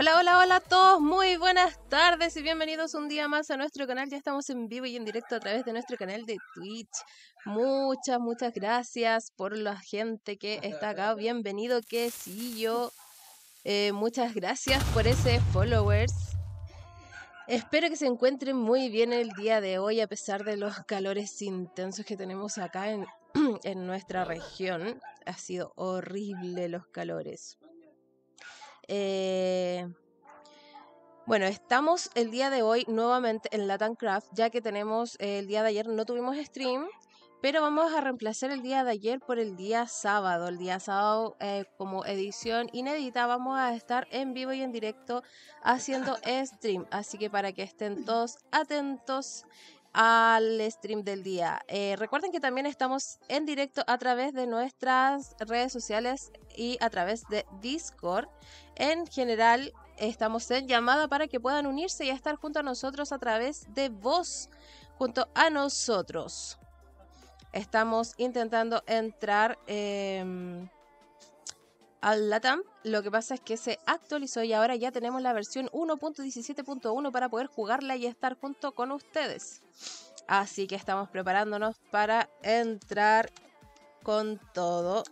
Hola, hola, hola a todos, muy buenas tardes y bienvenidos un día más a nuestro canal. Ya estamos en vivo y en directo a través de nuestro canal de Twitch. Muchas, muchas gracias por la gente que está acá. Bienvenido, que sí, yo. Eh, muchas gracias por ese followers. Espero que se encuentren muy bien el día de hoy a pesar de los calores intensos que tenemos acá en, en nuestra región. Ha sido horrible los calores. Eh, bueno, estamos el día de hoy nuevamente en Latin Craft, ya que tenemos el día de ayer no tuvimos stream, pero vamos a reemplazar el día de ayer por el día sábado. El día sábado, eh, como edición inédita, vamos a estar en vivo y en directo haciendo stream. Así que para que estén todos atentos al stream del día. Eh, recuerden que también estamos en directo a través de nuestras redes sociales y a través de Discord. En general, estamos en llamada para que puedan unirse y estar junto a nosotros a través de voz, junto a nosotros. Estamos intentando entrar em, al LATAM. Lo que pasa es que se actualizó y ahora ya tenemos la versión 1.17.1 para poder jugarla y estar junto con ustedes. Así que estamos preparándonos para entrar con todo.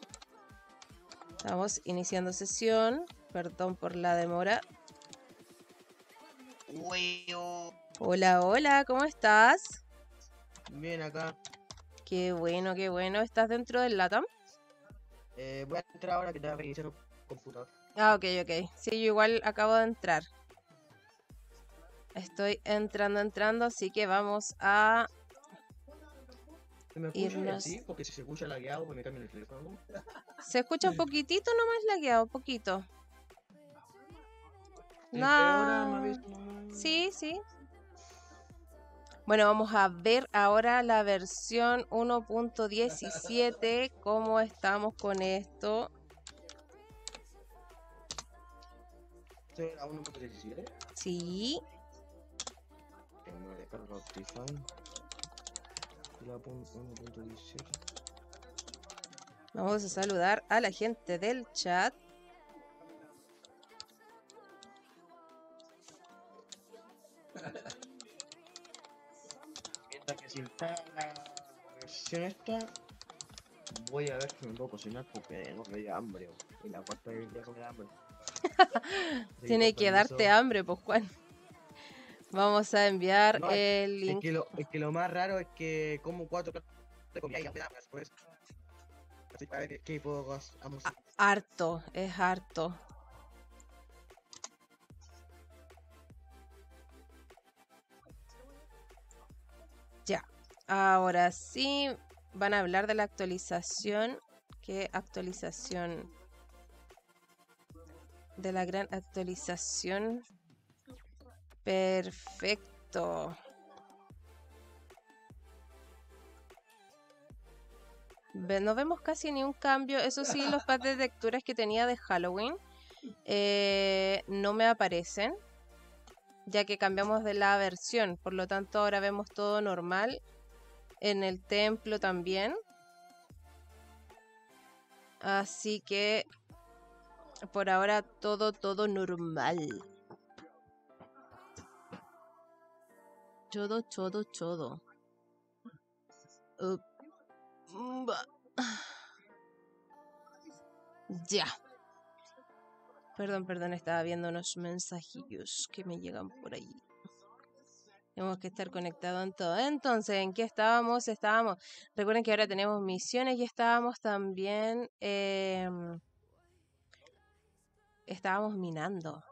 Estamos iniciando sesión. Perdón por la demora. Hola, hola, ¿cómo estás? Bien, acá. Qué bueno, qué bueno. ¿Estás dentro del LATAM? Eh, voy a entrar ahora que te voy a reiniciar el computador. Ah, ok, ok. Sí, yo igual acabo de entrar. Estoy entrando, entrando, así que vamos a ¿Se me escucha Irnos. así? Porque si se escucha lagueado, pues me cambio el teléfono. Se escucha un poquitito nomás lagueado, poquito. No. Sí, sí. Bueno, vamos a ver ahora la versión 1.17, cómo estamos con esto. A 1.17. Sí, Tengo que descargar Optifine. La pun- 1.17. vamos a saludar a la gente del chat. Mientras que si está la versión esta, voy a ver si me puedo cocinar porque tengo medio hambre. Y la cuarta vez ya comer hambre. Así Tiene con que darte hambre, pues Juan. Vamos a enviar No, el Es link. que, lo, es que lo más raro es que como cuatro de comida y me da hambre después. Así que puedo vamos Harto, es harto. Ahora sí van a hablar de la actualización. ¿Qué actualización? De la gran actualización. Perfecto. No vemos casi ni un cambio. Eso sí, los pads de lecturas que tenía de Halloween eh, no me aparecen, ya que cambiamos de la versión. Por lo tanto, ahora vemos todo normal. En el templo también. Así que por ahora todo, todo normal. Todo, todo, todo. Uh, Ya. Perdón, perdón, estaba viendo unos mensajillos que me llegan por ahí. Tenemos que estar conectados en todo. Entonces, ¿en qué estábamos? Estábamos. Recuerden que ahora tenemos misiones y estábamos también. em, estábamos minando.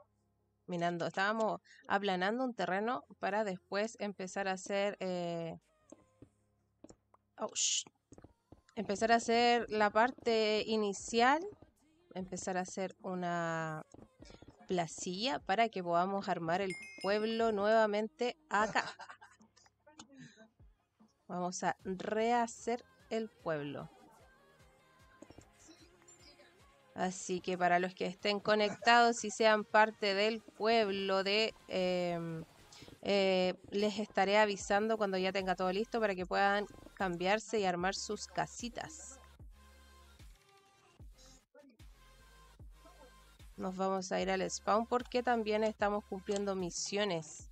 Minando. Estábamos aplanando un terreno para después empezar a hacer. eh, oh, empezar a hacer la parte inicial. Empezar a hacer una placilla para que podamos armar el pueblo nuevamente acá. Vamos a rehacer el pueblo. Así que para los que estén conectados y sean parte del pueblo de... em, eh, les estaré avisando cuando ya tenga todo listo para que puedan cambiarse y armar sus casitas. Nos vamos a ir al spawn porque también estamos cumpliendo misiones.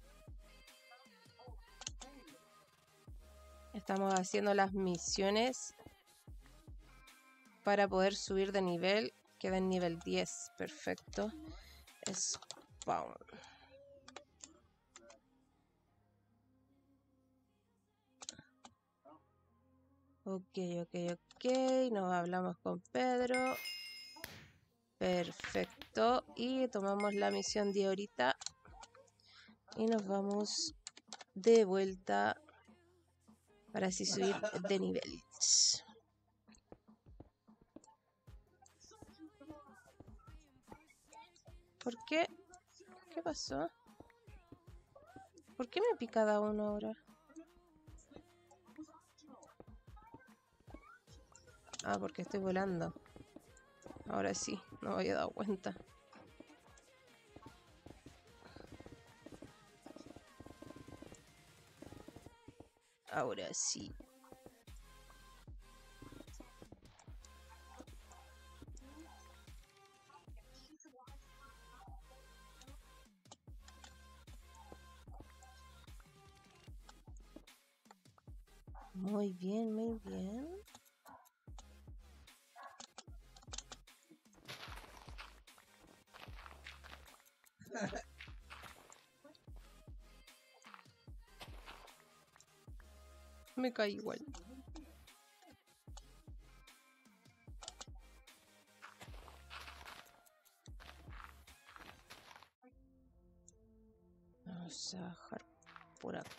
Estamos haciendo las misiones para poder subir de nivel. Queda en nivel 10. Perfecto. Spawn. Ok, ok, ok. Nos hablamos con Pedro. Perfecto. Y tomamos la misión de ahorita. Y nos vamos de vuelta para así subir de nivel. ¿Por qué? ¿Qué pasó? ¿Por qué me pica cada uno ahora? Ah, porque estoy volando. Ahora sí, no había dado cuenta. Ahora sí. Muy bien, muy bien. Me caí igual. Vamos a bajar por acá.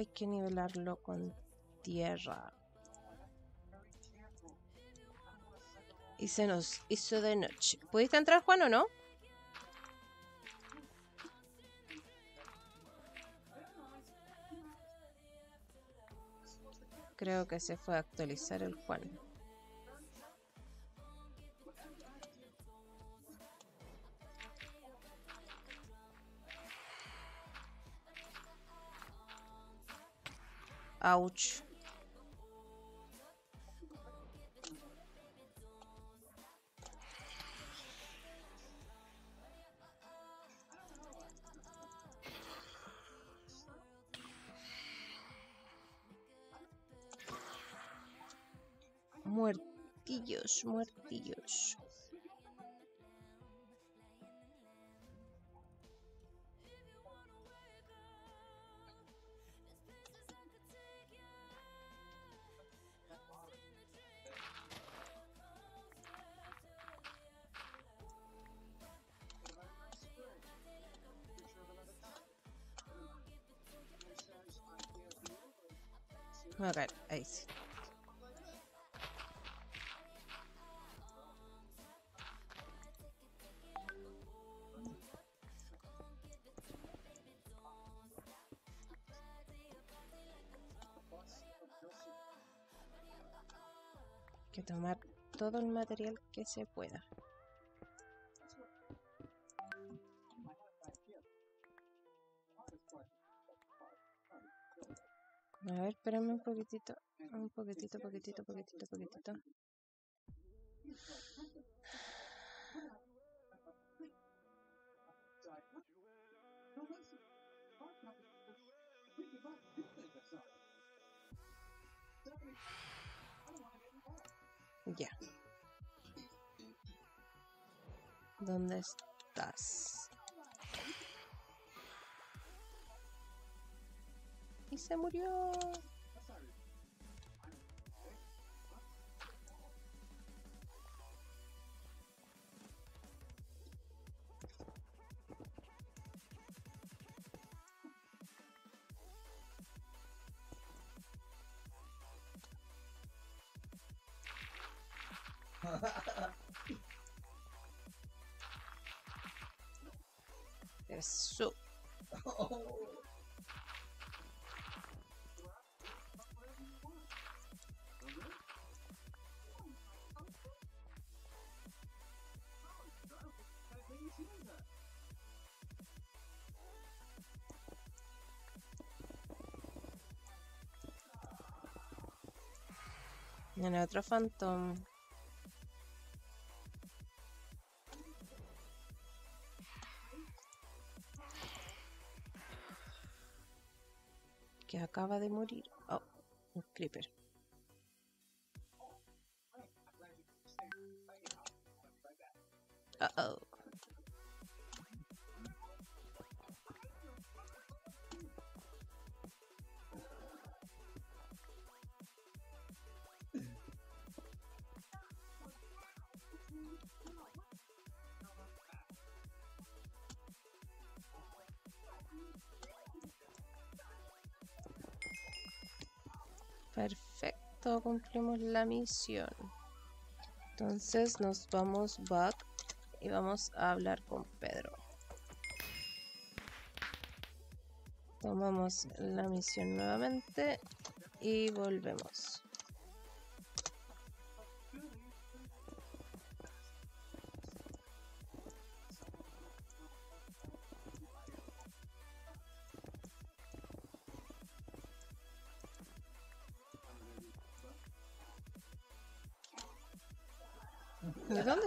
Hay que nivelarlo con tierra. Y se nos hizo de noche. ¿Pudiste entrar, Juan, o no? Creo que se fue a actualizar el Juan. Ouch. Muertillos, muertillos. Tomar todo el material que se pueda. A ver, espérame un poquitito. Un poquitito, poquitito, poquitito, poquitito. ¿Dónde estás? Y se murió. Eso. Oh. En el otro fantón. Que acaba de morir. Oh, un creeper. Uh oh. Perfecto, cumplimos la misión. Entonces nos vamos back y vamos a hablar con Pedro. Tomamos la misión nuevamente y volvemos.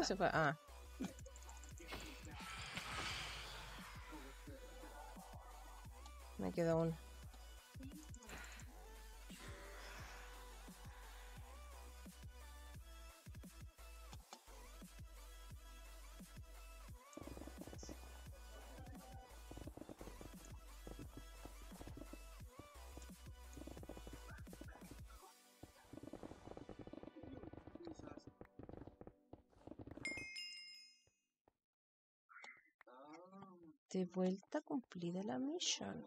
¿De dónde se fue? Ah. Me queda uno. De vuelta cumplida la misión.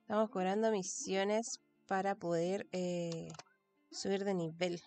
Estamos cobrando misiones para poder eh, subir de nivel.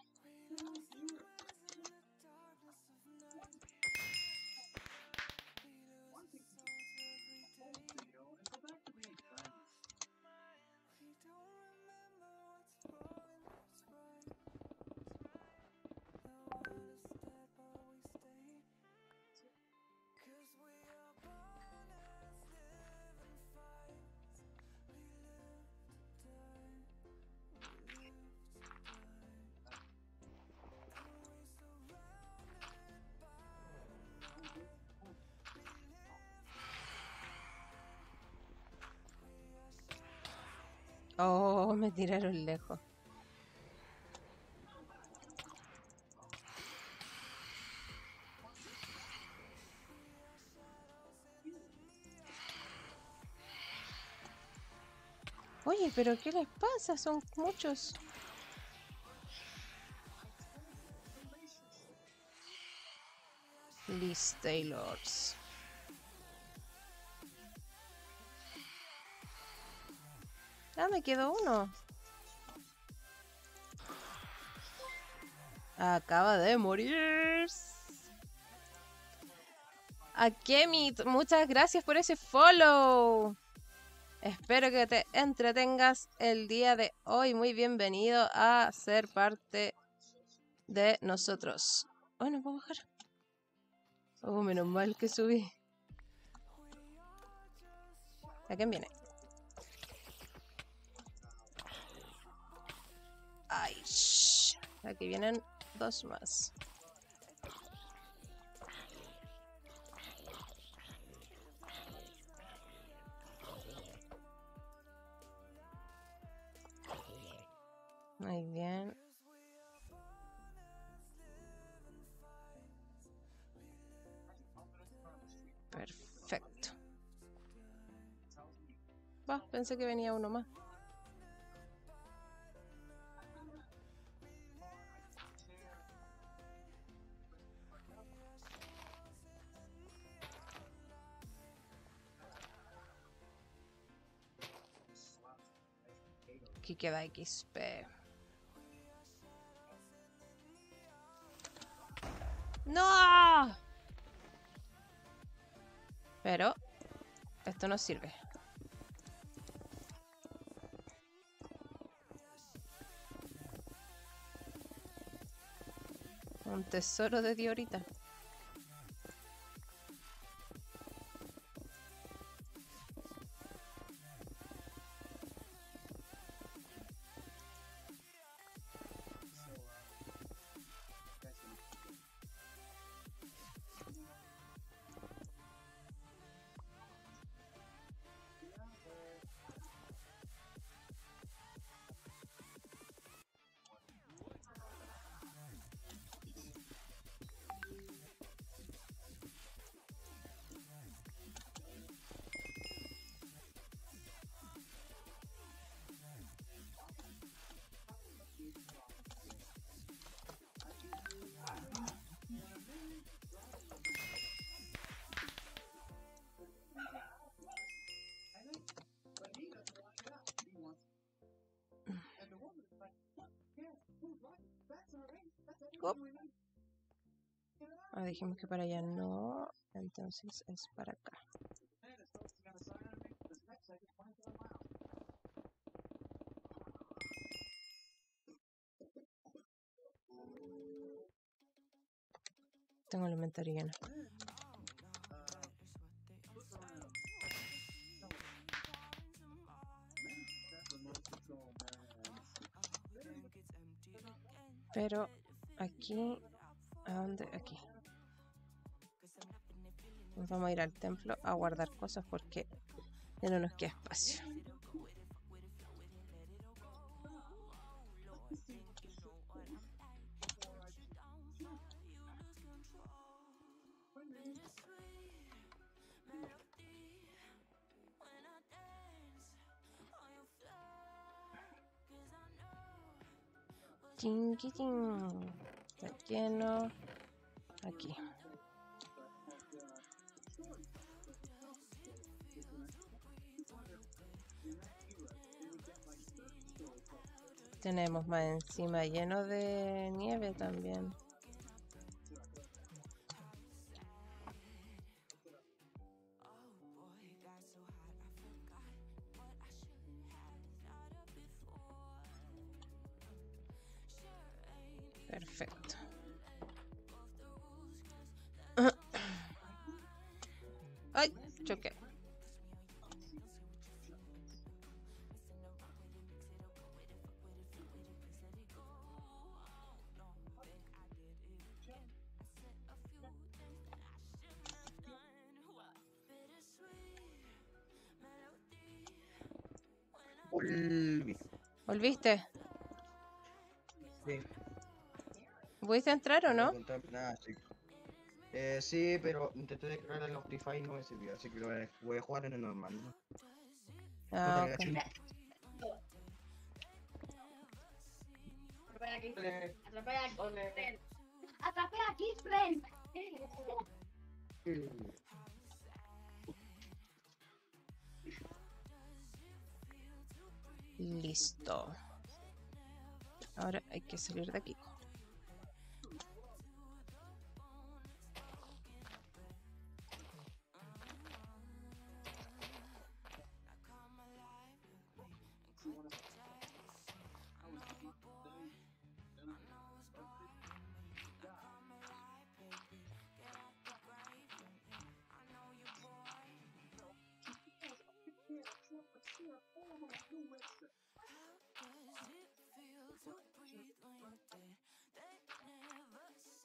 Tiraron lejos. Oye, pero ¿qué les pasa? Son muchos. Liz Taylors. Ah, me quedó uno. Acaba de morir. A Kemit, muchas gracias por ese follow. Espero que te entretengas el día de hoy. Muy bienvenido a ser parte de nosotros. Bueno, puedo bajar. Oh, menos mal que subí. ¿A quién viene? Ay, shh. Aquí vienen dos más. Muy bien. Perfecto. Va, pensé que venía uno más. Aquí queda XP. ¡No! Pero esto no sirve. Un tesoro de diorita. Dijimos que para allá no. Entonces es para acá. Tengo el inventario. Pero aquí, ¿a dónde? Aquí. Vamos a ir al templo a guardar cosas porque ya no nos queda espacio. Está lleno. Aquí. Tenemos más encima lleno de nieve también. ¿Volviste? Sí. ¿Pudiste entrar o no? encontrar nada, sí. Eh, sí, pero intenté descargar el Optify y no me sirvió, así que lo voy a, jugar en el normal. ¿no? Ah, Puta ok. que la Atrapé aquí. Atrapé aquí. friend. Atrapé aquí, Listo. Ahora hay que salir de aquí.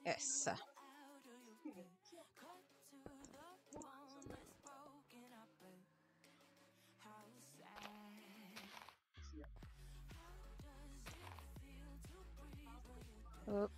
Esa. Oh,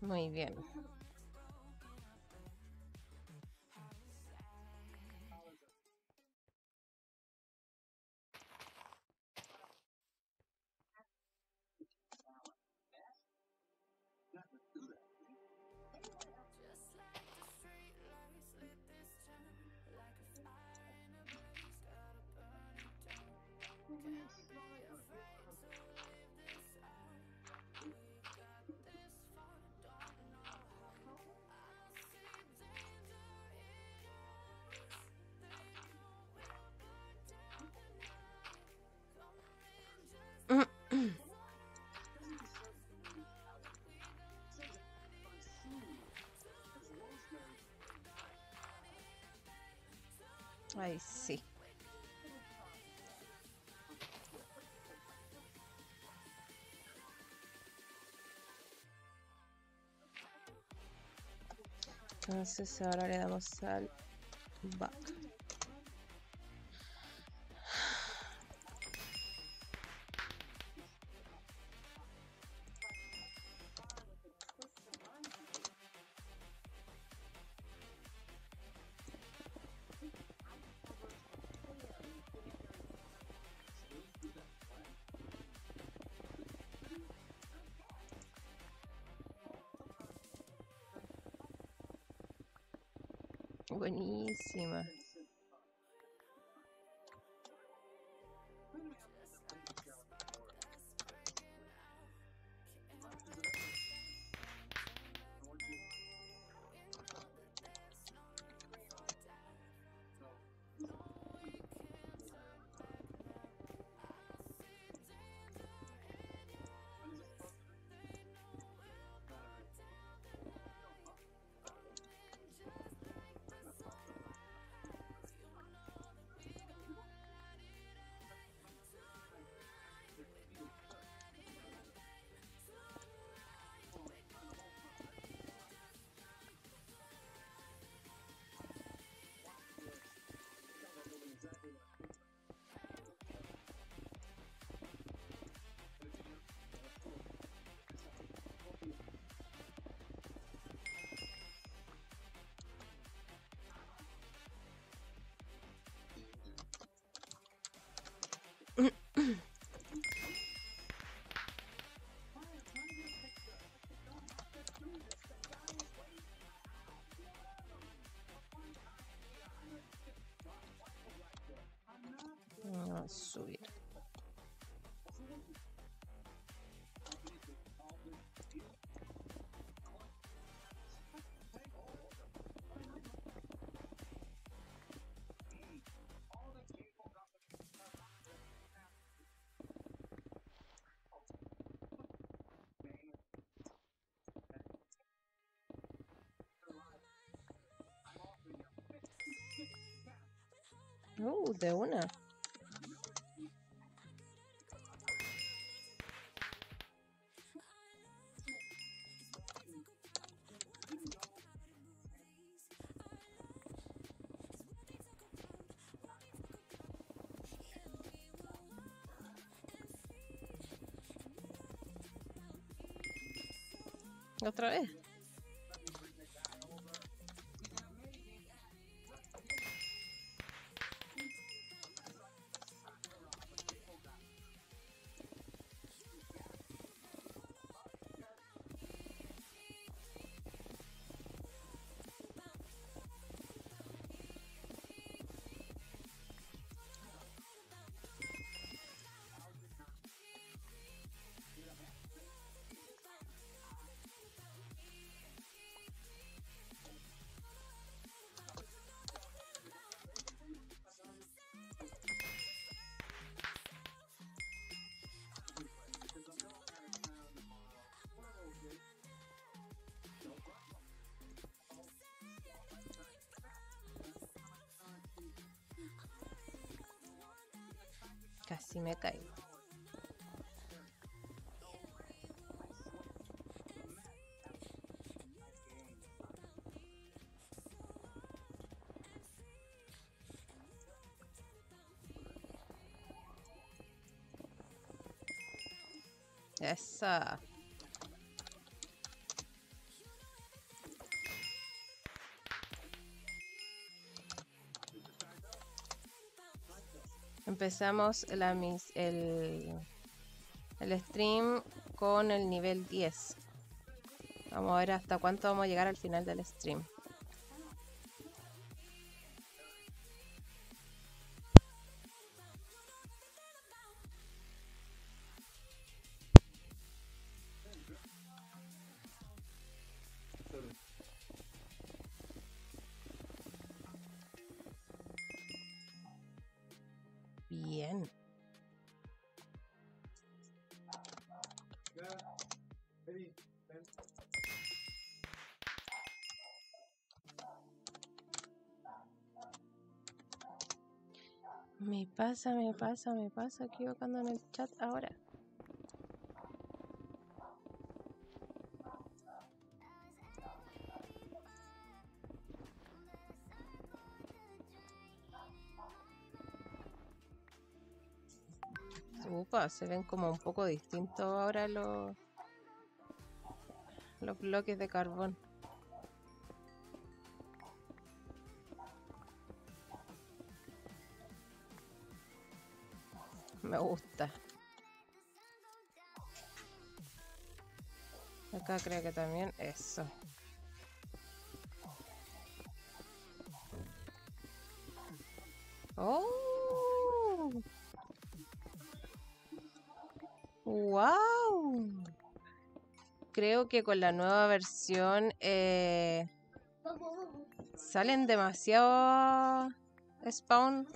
Muy bien. Ay, sí. Entonces ahora le damos al back. Buenísima. Vamos a subir. Uh, de una. ¿Otra vez? Casi me caigo. Esa. Empezamos la, mis- el, el stream con el nivel 10. Vamos a ver hasta cuánto vamos a llegar al final del stream. Pasa, me pasa, me pasa equivocando en el chat ahora. Upa, se ven como un poco distintos ahora los, los bloques de carbón. Acá creo que también eso. Oh. Wow. Creo que con la nueva versión eh, salen demasiado spawn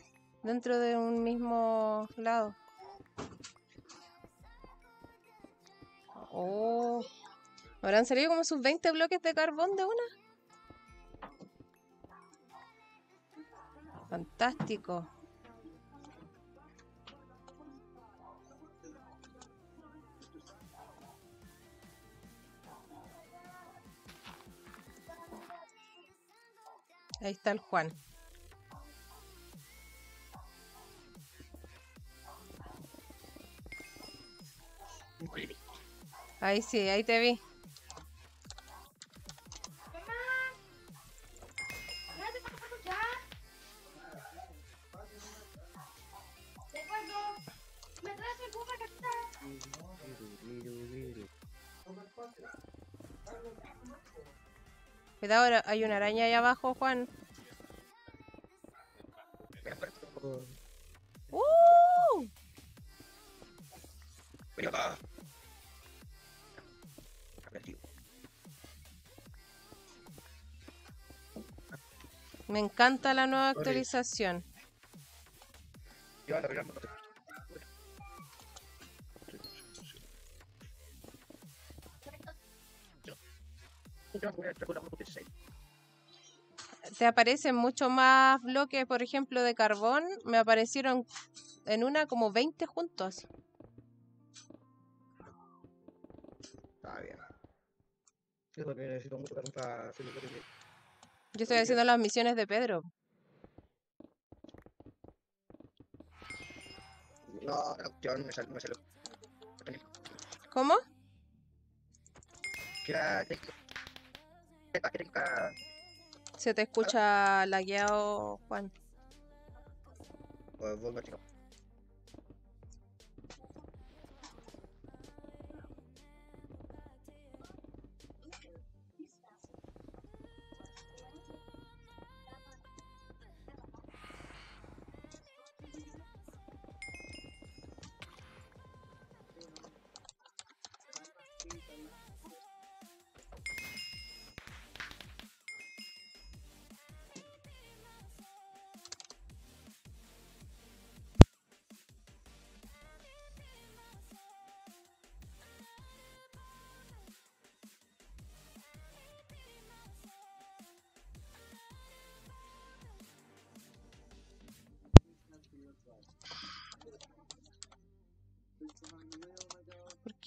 dentro de un mismo lado. Oh. ¿Habrán salido como sus 20 bloques de carbón de una? Fantástico. Ahí está el Juan. Ahí sí, ahí te vi. Cuidado, hay una araña ahí abajo, Juan. Me encanta la nueva actualización. Te aparecen mucho más bloques, por ejemplo, de carbón. Me aparecieron en una como 20 juntos. Está bien. Sí, porque necesito mucho para hacer lo que. Yo estoy haciendo las misiones de Pedro. No, la cuestión me salió. Me salió. ¿Cómo? Se te escucha lagueado, Juan. Pues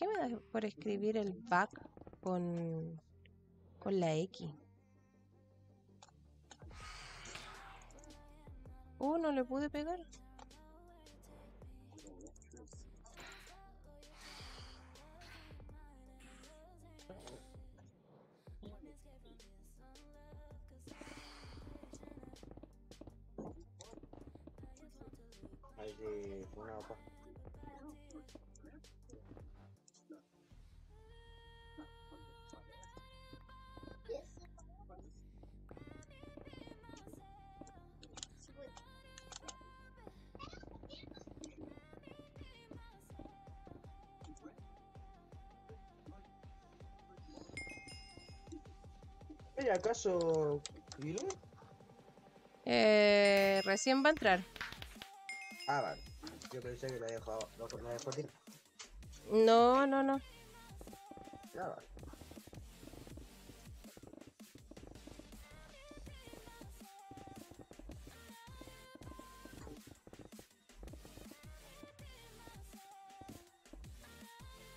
qué me da por escribir el back con, con la X? Uh, no le pude pegar. Ahí de una acaso Kilo? Eh, recién va a entrar. Ah, vale. Yo pensé que la dejó, la dejó tirar. No, no, no. Ya vale.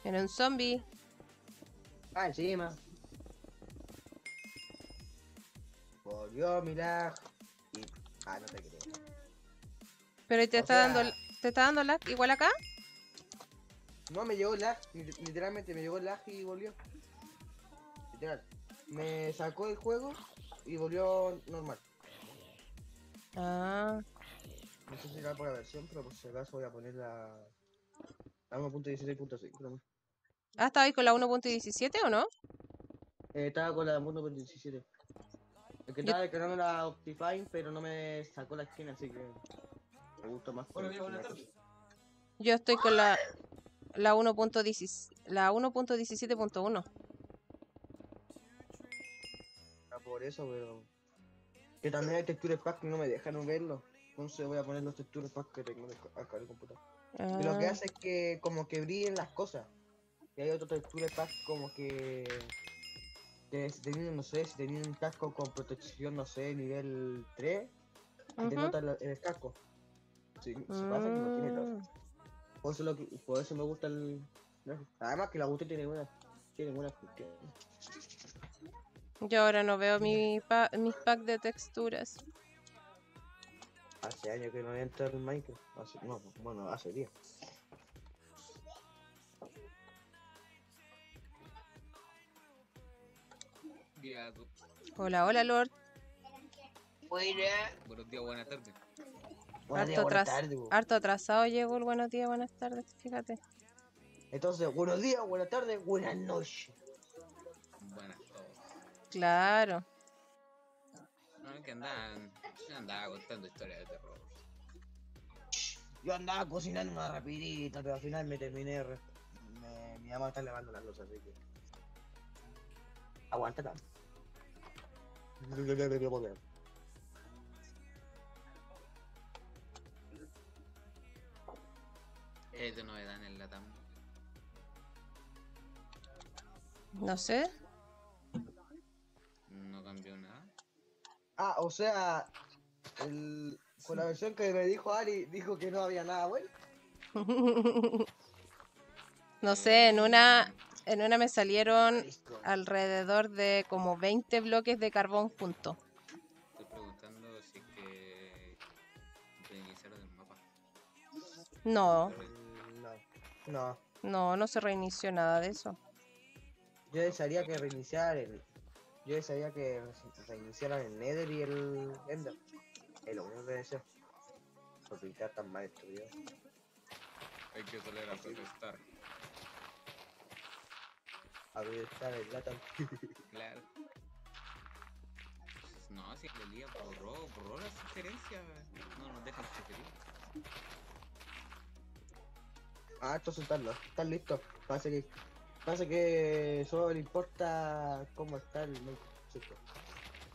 Era un zombie. Ah, encima. Volvió mi lag. Y... Ah, no te creo. Pero ¿y te O está dando sea- te está dando lag igual acá? No, me llegó lag. li- Literalmente me llegó lag y volvió. Literal. Me sacó el juego y volvió normal. Ah, No sé si será por la versión, pero por si acaso voy a poner la... La 1.16.5. nomás. ¿ah estaba ahí con la 1.17 o no? Eh, estaba con la 1.17. El que estaba descargando la Optifine, pero no me sacó la esquina, así que... Me gusta más. Que días, buenas tardes. Yo estoy con la la 1.10 la 1.17.1. Ah, por eso, pero. Que también hay texturas pack que no me dejan verlo. Entonces voy a poner los texturas pack que tengo acá en el computador. Y lo que Ah, hace es que como que brillen las cosas. Y hay otro texture pack como que. Que si tenían, no sé, si tenían un casco con protección, no sé, nivel 3, que te ujú. nota la- el casco. Se pasa que no tiene todo. Mm, Por eso, lo que- por eso me gusta el. Además que la gusta tiene buenas. Tiene buenas. Yo ahora no veo mi pa- mis packs de texturas. Hace años que no entra en Minecraft. Hace, no, bueno, hace días. Hola, hola Lord. Buenos días, buenas tardes. Harto, buenas atras- po. harto atrasado llegó el buenos días, buenas tardes, fíjate. Entonces, buenos días, buenas tardes, buenas noches. Buenas todos. Claro. No, que andaban, yo andaba contando historias de terror. Yo andaba cocinando una rapidita, pero al final me terminé. me- mi mamá está lavando las losas, así que. Aguanta tanto. Es de novedad en el Latam. No sé. No cambió nada. Ah, o sea, el, con la versión que me dijo Ari, dijo que no había nada bueno. No sé, en una en una me salieron alrededor de como 20 bloques de carbón juntos. Estoy preguntando si es que reiniciaron el mapa. No, Mm, No, no. no, no se reinició nada de eso. Yo desearía que reiniciaran el. Yo desearía que re- reiniciaran el Nether y el Ender. Es lo único que deseo. Por pintar tan mal estudiado. Hay que tolerar a protestar. A ver, está el Latam. Claro. No, si el día borró, borró la sugerencia. No nos dejan sugerir. Ah, estos están, están listos. Parece que. Parece que solo le importa cómo está el.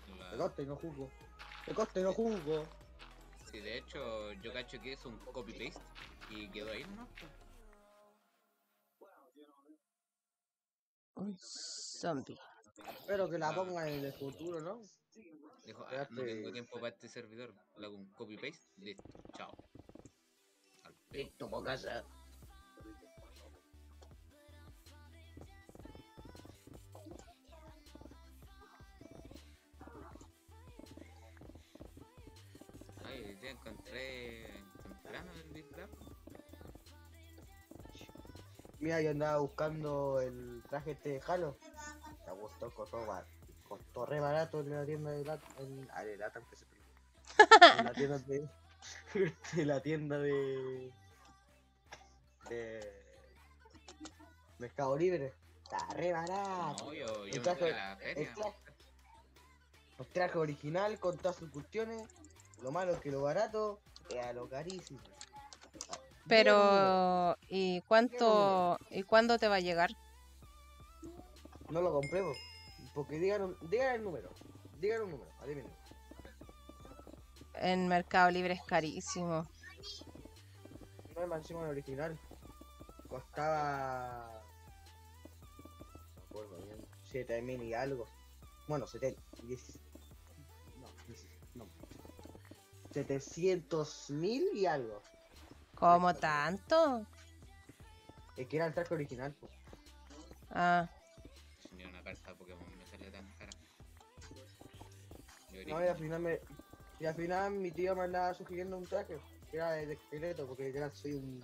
La- Me costa y no juzgo. Me costa y no juzgo. Sí, de hecho, yo cacho que es un copy-paste y quedó ahí nomás. Un zombie. Espero que la pongan en el futuro, ¿no? Dijo, ah, no tengo tiempo para este servidor. Le hago un copy-paste, listo, chao. Al. Listo, por casa. Ay, ya encontré temprano el Mira, yo andaba buscando el traje este de Halo. Me gustó, costó, bar- costó re barato en la tienda de Latam. En, ah, de Latam, que se peleó. En la tienda de. de la tienda de. de. Mercado Libre. Está re barato. No, yo, El yo me traje- a la el traje, el traje original con todas sus cuestiones. Lo malo es que lo barato era lo carísimo. Pero ¿y cuánto y cuándo te va a llegar? No lo compré, po, porque digan, digan el número. Digan un número, adivinen. En Mercado Libre es carísimo. No es más encima el original. Costaba. No me acuerdo bien. 7000 y algo. Bueno, 70. 10, no, 10, no. 700 mil y algo. ¿Cómo tanto? Es que era el traje original. po. Ah, Ni una carta Pokémon me salió tan cara. No, y al final me. Y al final mi tío me andaba sugiriendo un traje. Que era de esqueleto, porque literal soy un.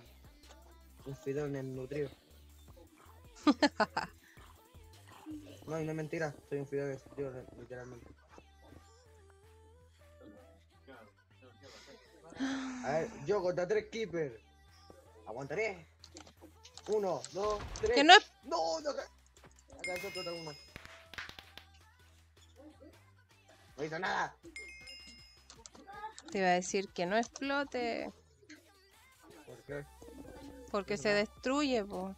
Un fidón en nutrido. no, y no es mentira, soy un fidón en nutrido, literalmente. A ver, yo contra tres keepers. Aguantaré. Uno, dos, tres. que no es No, no, acá. Acá hay otro uno. No hizo nada. te iba a decir que no explote. ¿Qué? Porque se destruye, po.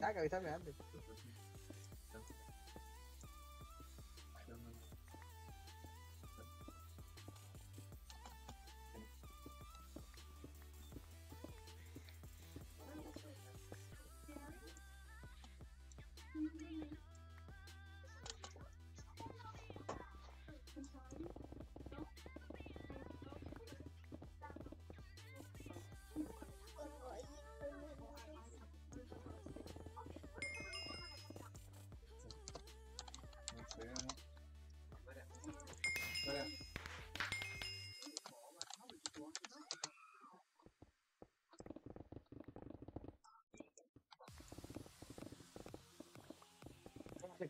Ah, que avisarme antes.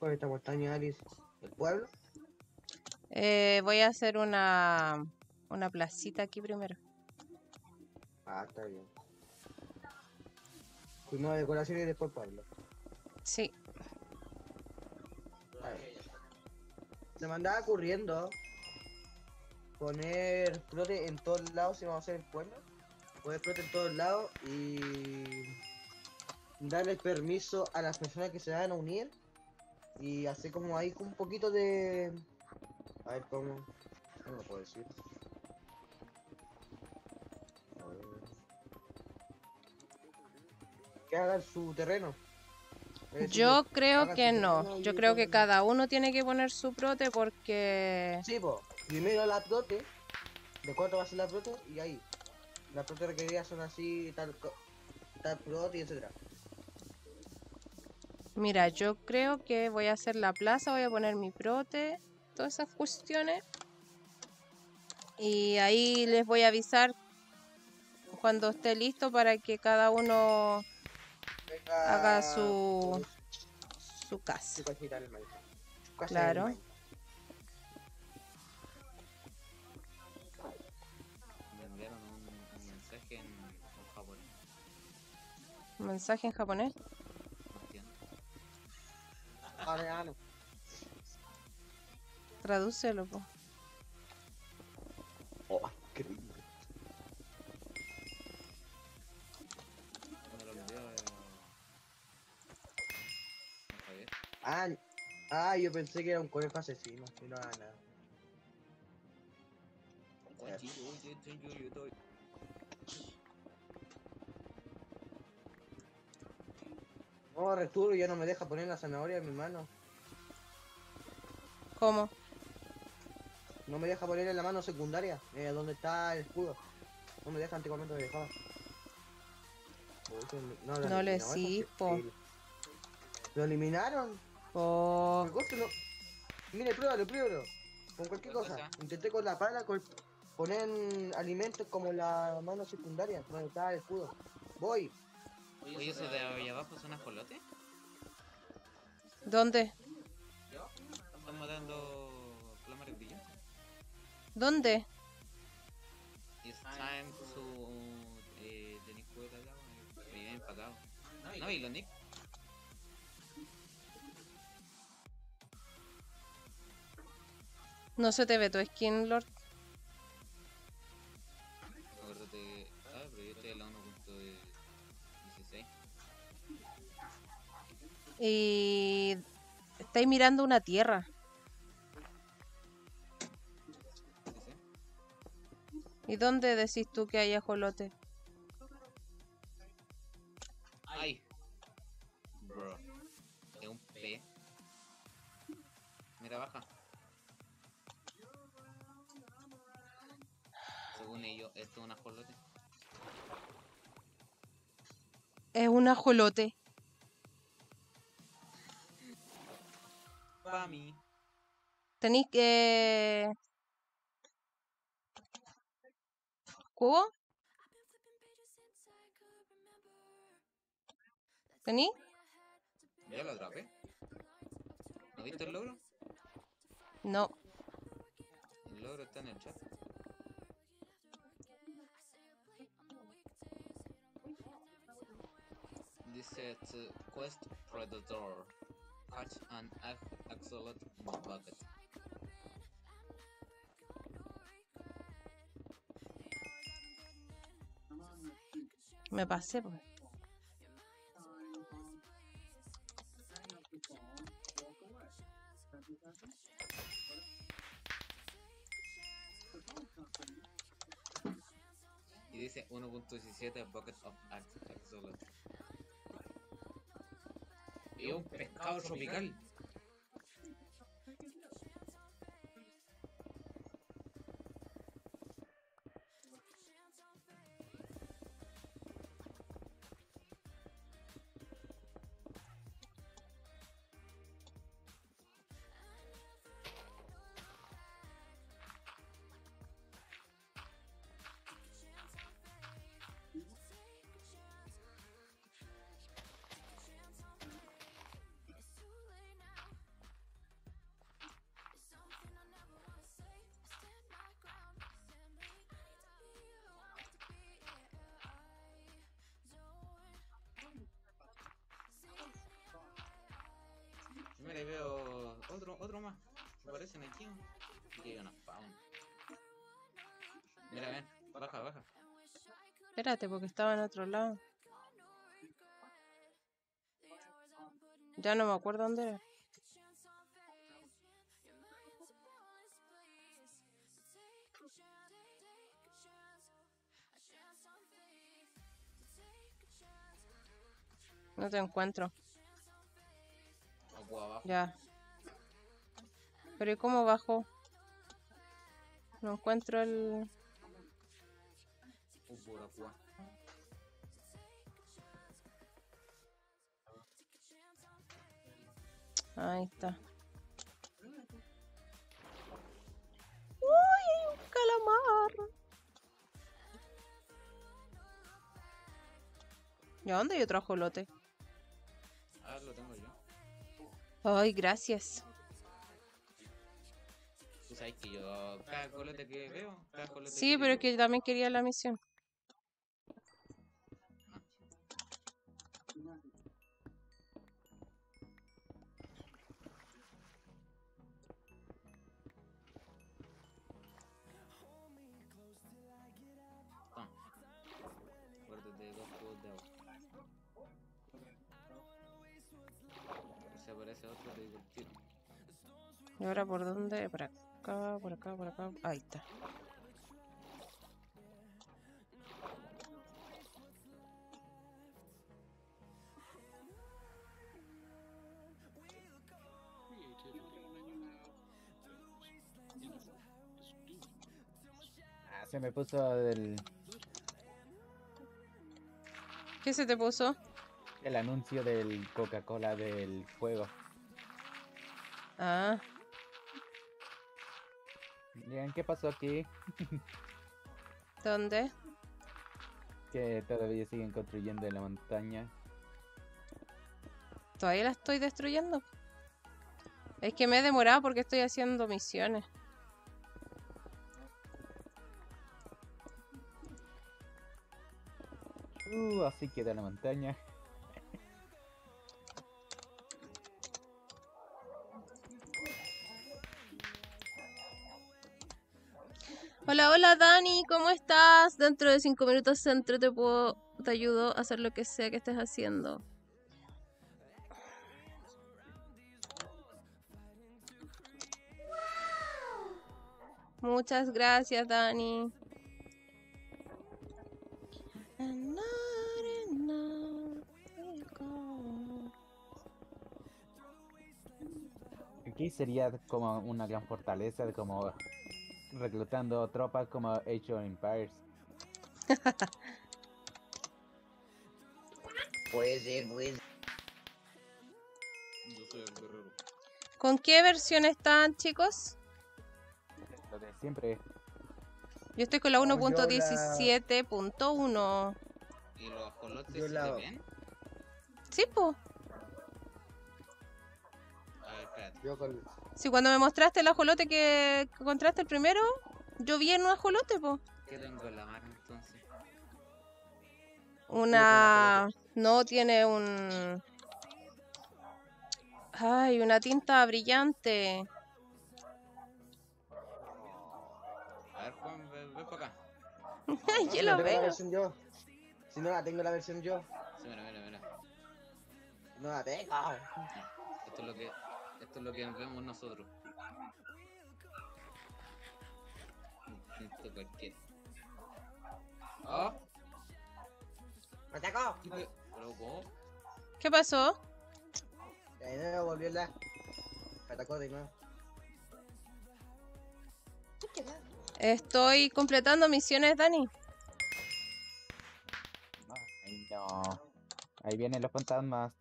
¿Cómo se con esta montaña, Alice? ¿El pueblo? Eh, voy a hacer una, una placita aquí primero. Ah, está bien. Primero decoración y después pueblo. Sí. Se me andaba ocurriendo poner prote en todos lados si vamos a hacer el pueblo. Poner prote en todos lados y darle permiso a las personas que se van a unir y hacer como ahí un poquito de... A ver cómo... ¿Cómo lo puedo decir? A ver. Que hagan su terreno. Yo creo que no. Yo creo que cada uno tiene que poner su prote porque... Sí, po. Primero la prote. De cuánto va a ser la prote y ahí. Las prote requeridas son así, tal, tal prote y etcétera. Mira, yo creo que voy a hacer la plaza, voy a poner mi prote, todas esas cuestiones. Y ahí les voy a avisar cuando esté listo para que cada uno Venga, haga su, su casa. Su casa Claro. mensaje en, en japonés. ¿Un mensaje en japonés? Coreano. Tradúcelo, po. Oh, qué lindo. Ah, ah, yo pensé que era un conejo asesino. Y no era nada. No, Arturo ya no me deja poner la zanahoria en mi mano. ¿Cómo? No me deja poner en la mano secundaria, eh, donde está el escudo. No me deja, antiguamente me dejaba. No, lo No eso sí, po. Lo eliminaron. Oh, El costo no. Mire, pruébalo, pruébalo. Con cualquier ¿Cuál cosa. cosa? Intenté con la pala con... poner alimentos como la mano secundaria, donde está el escudo. Voy. Oye, ¿eso de ahí abajo son ajolotes? ¿dónde? Están matando plámares brillantes. ¿Dónde? It's time to eh, tener juguete acá, me vienen empatados. No, y los Nick. No se te ve tu skin, Lord. Y estáis mirando una tierra. ¿Y dónde decís tú que hay ajolote? ¡Ay! Bro. Es un P. Mira, baja. Según ellos, esto es un ajolote. Es un ajolote. Pa' mí. Tenéis que... ¿Cubo? ¿Tení? Ya lo atrapé. ¿No viste el logro? No. El logro está en el chat. Dice Quest Predator catch an axolot bucket. Me pasé, pues. Y dice 1.17 Bucket of es un pescado tropical. Espérate, porque estaba en otro lado. Ya no me acuerdo dónde era. No te encuentro. Abajo. Ya. Pero ¿y cómo bajo? No encuentro el... Agua. Ahí está. ¡Uy! hay un calamar! ¿Y a dónde hay otro ajolote? Ah, lo tengo yo. Ay, gracias. Tú sabes que yo, cada colete que veo, cada colete Sí, que pero es que también quería la misión. Si aparece otro, te digo el tiro. ¿Y ahora por dónde? Por acá, por acá, por acá. Ahí está. Ah, se me puso el, ¿Qué se te puso? El anuncio del Coca-Cola del juego. Ah, Miren, ¿qué pasó aquí? ¿dónde? Que todavía siguen construyendo en la montaña. Todavía la estoy destruyendo. Es que me he demorado porque estoy haciendo misiones. Uh, así queda la montaña. Hola, Dani, ¿cómo estás? Dentro de cinco minutos centro te puedo, te ayudo a hacer lo que sea que estés haciendo. Muchas gracias, Dani. Aquí sería como una gran fortaleza, de como reclutando tropas como Age of Empires. Puede ser, puede ser. Yo soy el guerrero. ¿Con qué versión están, chicos? Lo de siempre. Yo estoy con la Oh, yo la- 1.17.1. ¿Y los ajolotes Yo se la- te ven? Sí, po. Yo con... Si cuando me mostraste el ajolote que, encontraste el primero, yo vi en un ajolote, po. ¿Qué tengo en la mano entonces? Una... No, tiene un... Ay, una tinta brillante. A ver, Juan, ven, ven para acá. Yo lo tengo la veo. versión yo. Si no la tengo la versión yo, Sí, mira, mira, mira. no la tengo. Esto es lo que, esto es lo que vemos nosotros. Esto cualquiera. ¡Oh! ¡Me atacó! ¿Qué te- ¿Pero cómo? ¿Qué pasó? De nuevo volvió la. Me atacó de nuevo. Estoy completando misiones, Dani. Ay, no. Ahí vienen los fantasmas.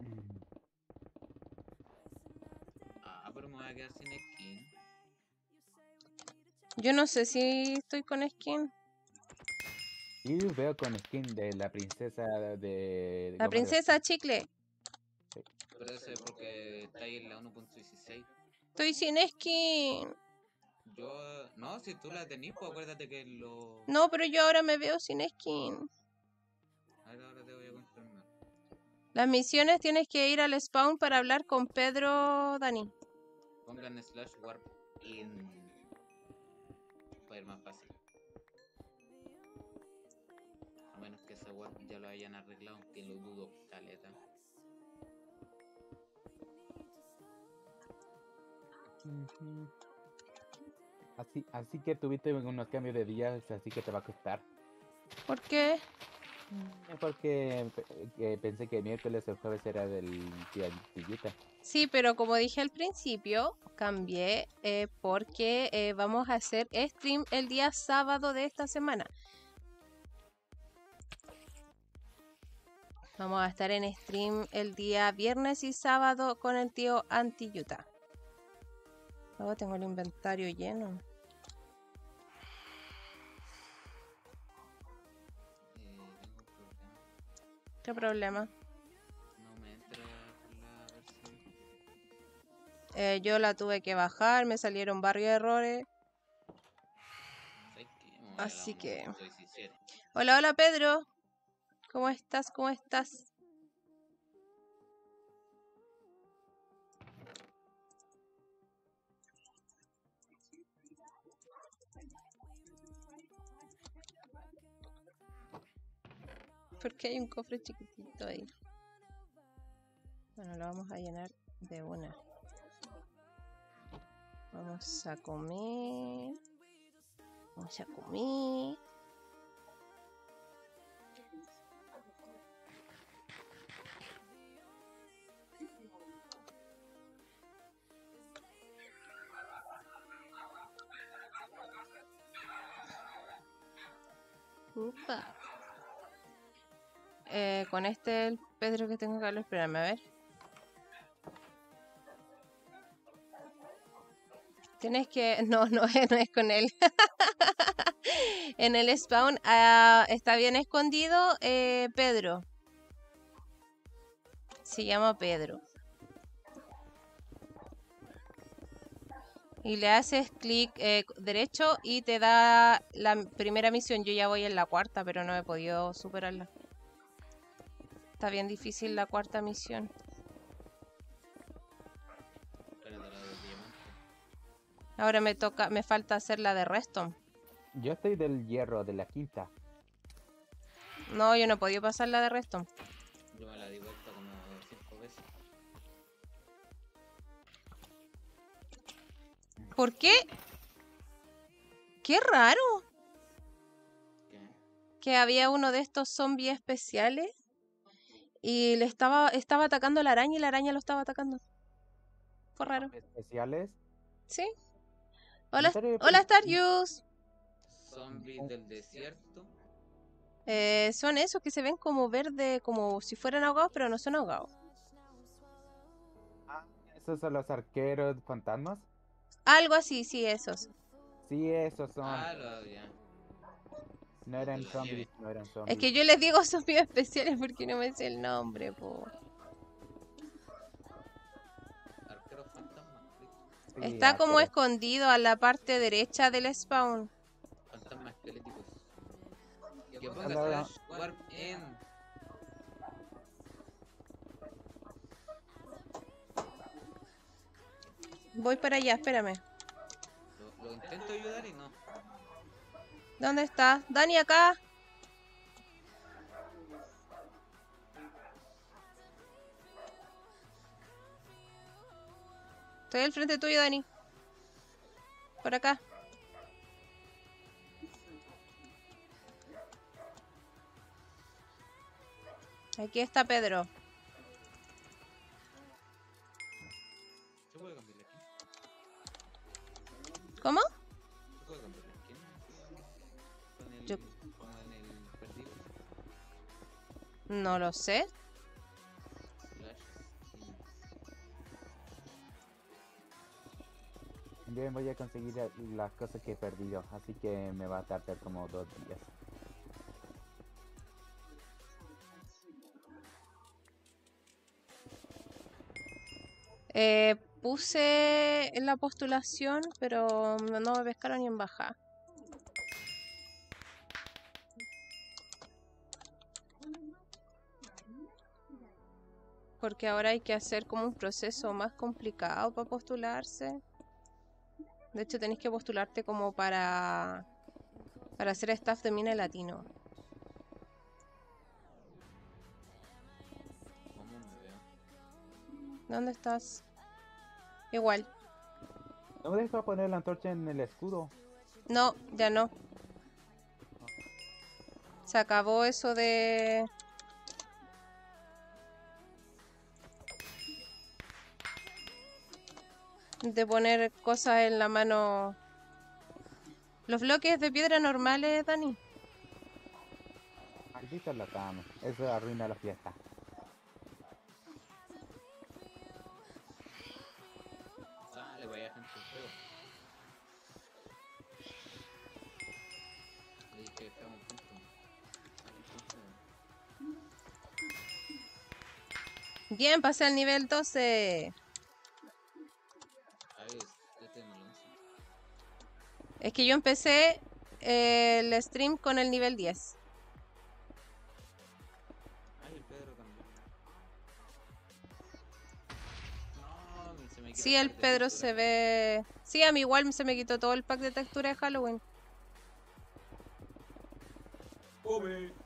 Mm, Ah, pero me voy a quedar sin skin. Yo no sé si estoy con skin. Y veo con skin de la princesa de... La princesa chicle. Pero eso es porque está ahí en la 1.16. Estoy sin skin. Yo, no, si tú la tenés, pues acuérdate que lo. No, pero yo ahora me veo sin skin. Ahora, ahora te voy a confirmar. Las misiones tienes que ir al spawn para hablar con Pedro Dani. Pongan slash warp in. Para ir más fácil. A menos que ese warp ya lo hayan arreglado, que lo dudo, caleta. Así, así que tuviste unos cambios de días, así que te va a costar. ¿Por qué? Porque que pensé que miércoles o jueves era del día de. Sí, pero como dije al principio, cambié eh, porque eh, vamos a hacer stream el día sábado de esta semana. Vamos a estar en stream el día viernes y sábado con el tío Anti-Yuta. Oh, tengo el inventario lleno. ¿Qué problema? No me entra la versión. Eh, yo la tuve que bajar, me salieron varios errores. Así que- 1.17. Hola, hola Pedro. ¿Cómo estás? ¿Cómo estás? ¿Por qué hay un cofre chiquitito ahí? Bueno, lo vamos a llenar de una. Vamos a comer. Vamos a comer. Upa. Eh, con este el Pedro que tengo que hablar, espérame, a ver. Tienes que... No, no, es- no es con él. en el spawn ah, está bien escondido eh, Pedro. Se llama Pedro. Y le haces clic eh, derecho y te da la primera misión. Yo ya voy en la cuarta, pero no he podido superarla. Está bien difícil la cuarta misión. Ahora me toca, me falta hacer la de Reston. Yo estoy del hierro de la quinta. No, yo no he podido pasar la de Reston. Yo me la di vuelta como cinco veces. ¿Por qué? Qué raro ¿Qué? que había uno de estos zombies especiales y le estaba, estaba atacando la araña y la araña lo estaba atacando. Fue raro. Especiales. ¿Sí? Hola, hola pues, Starius. Zombies del desierto. Eh, son esos que se ven como verde, como si fueran ahogados, pero no son ahogados. ¿Esos son los arqueros fantasmas? Algo así, sí, esos. Sí, esos son. Ah, lo, ya. No eran zombies, no eran zombies. Es que yo les digo zombies especiales porque no me sé el nombre, po. Sí, Está como arqueros. escondido a la parte derecha del spawn. Fantasmas esqueléticos. Que ponga Hola. slash warp in. Voy para allá, espérame. Lo, lo intento ayudar y no. ¿Dónde está? Dani, acá. Estoy al frente tuyo, Dani. Por acá. Aquí está Pedro. ¿Cómo? No lo sé. Yo voy a conseguir la- las cosas que he perdido, así que me va a tardar como dos días. Eh, puse la postulación, pero no no me pescaron ni en baja. Porque ahora hay que hacer como un proceso más complicado para postularse. De hecho, tenéis que postularte como para, para ser staff de Mina Latino. ¿Dónde estás? Igual. ¿No me deja poner la antorcha en el escudo? No, ya no. Se acabó eso de... De poner cosas en la mano. Los bloques de piedra normales, Dani. Maldita la cama. Eso arruina la fiesta. Dale, vaya gente del juego. Le dije que estamos juntos. Bien, pasé al nivel 12. Es que yo empecé eh, el stream con el nivel 10. Ay, el Pedro también. No, se me Sí, el Pedro se ve... Sí, a mí igual se me quitó todo el pack de textura de Halloween. Come.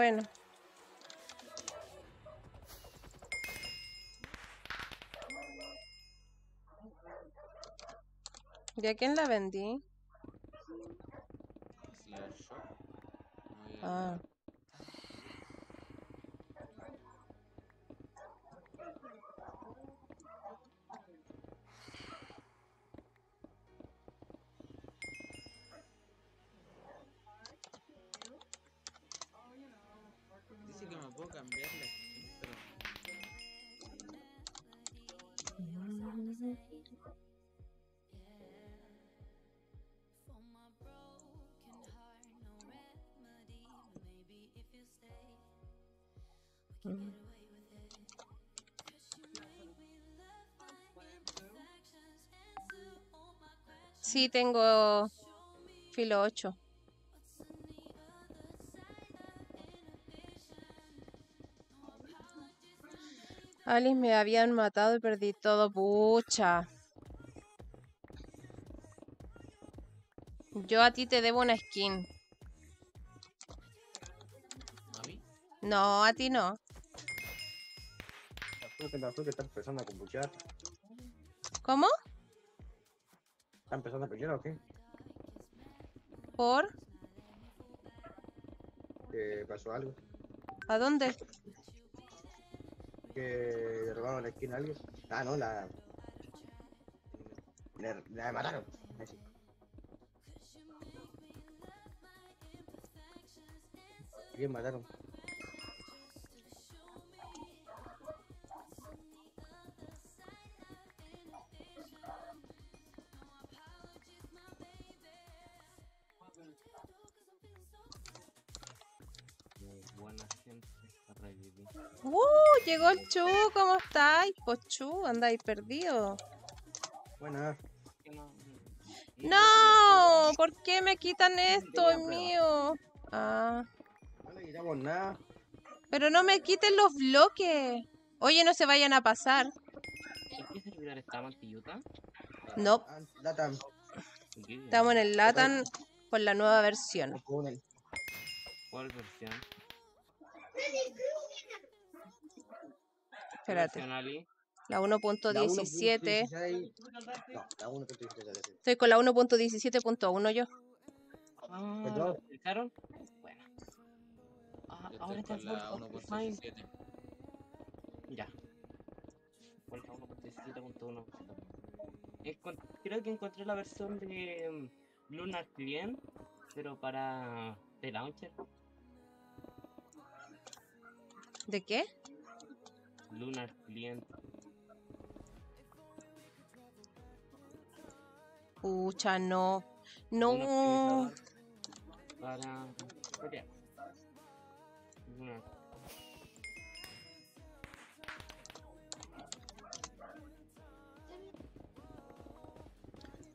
Bueno. ¿Y a quién la vendí? Ah. Puedo cambiar la skin, pero Sí, tengo filo 8. Alice me habían matado y perdí todo. Pucha. Yo a ti te debo una skin. ¿a mí? No, a ti no. La está empezando a combuchar. ¿Cómo? ¿Está empezando a pelear o qué? ¿Por? ¿Que pasó algo? ¿A dónde? que robaron la esquina a alguien. Ah, no, la. La, la mataron. Así. ¿Quién mataron? Muy buena gente. ¡Uh! Llegó el Chu, ¿cómo estáis? Pues Chu, andáis perdido. Bueno, Que no-. ¿Por qué me quitan esto? Es mío. Ah. no le quitamos nada. Pero no me quiten los bloques. Oye, no se vayan a pasar. ¿En qué servidor estaba Antiyuta? No, Ah, Latam. estamos en el Latan con la nueva versión. ¿Cuál versión? Espérate. La la 1.17. 1.16. No, la 1.17. Estoy con la 1.17.1 yo. Ah, Perdón. Bueno. Ah, ahora está con el la World of Mine. 1.17. Ya. Con la 1.17.1. Encon- Creo que encontré la versión de mm, Lunar Client, pero para The Launcher. ¿De qué? Lunar Client. Pucha, no. No. Para. Lunar.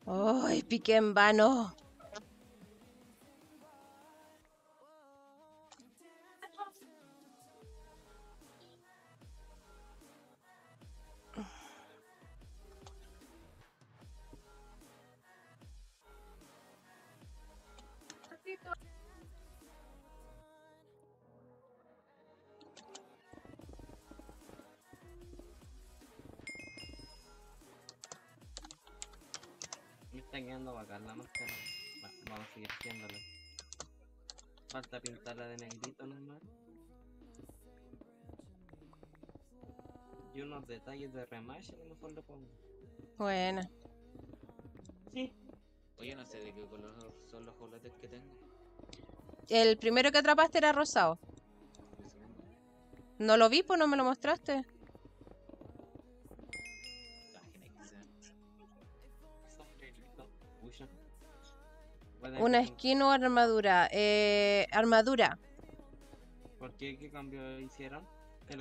Ay, piqué en vano. Detalles de remache a lo mejor lo pongo. Bueno. Sí. Oye, no sé de qué color son los juguetes que tengo. El primero que atrapaste era rosado. No lo vi, pues no me lo mostraste. Una skin o armadura. Eh, armadura. ¿Por qué? ¿Qué cambio hicieron?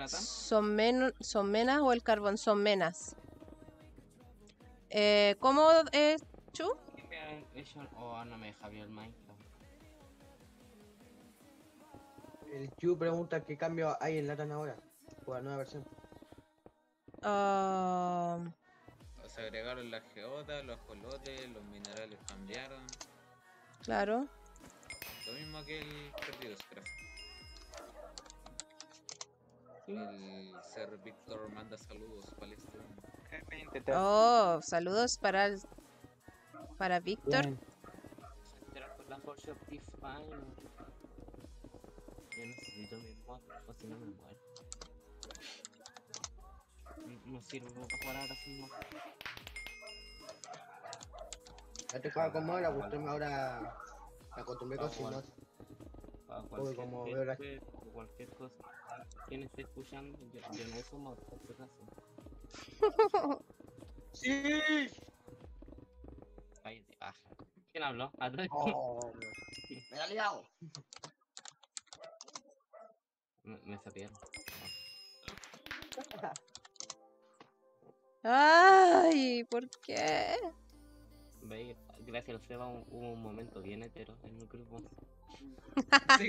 ¿Son, men ¿Son menas o el carbón? Son menas. Eh, ¿Cómo es, Chu? Oh, no me deja ver el Minecraft. El Q pregunta qué cambio hay en Latam ahora. Por la nueva versión. Ah, Se agregaron las geotas, los colotes, los minerales cambiaron. claro. Lo mismo que el perdido Scrap. El ser Víctor manda saludos palestino. Oh, saludos para el- para Víctor. Yo necesito mi mod, o si no me muero. No- sirve para jugar ahora sin mod. Antes jugaba con mod, la ahora la acostumbré con Ah, sin mod. Para cualquier, como veo la- o cualquier cosa. Quien esté escuchando, yo, yo no uso mod, por si acaso. ¡Sí! Cállate, ah. ¿Quién habló? Ah, tú. Oh, me la he liado. Me, me sapieron. Ay, ¿por qué? Ve, gracias al Seba hu- hubo un momento bien hetero en el grupo. Sí.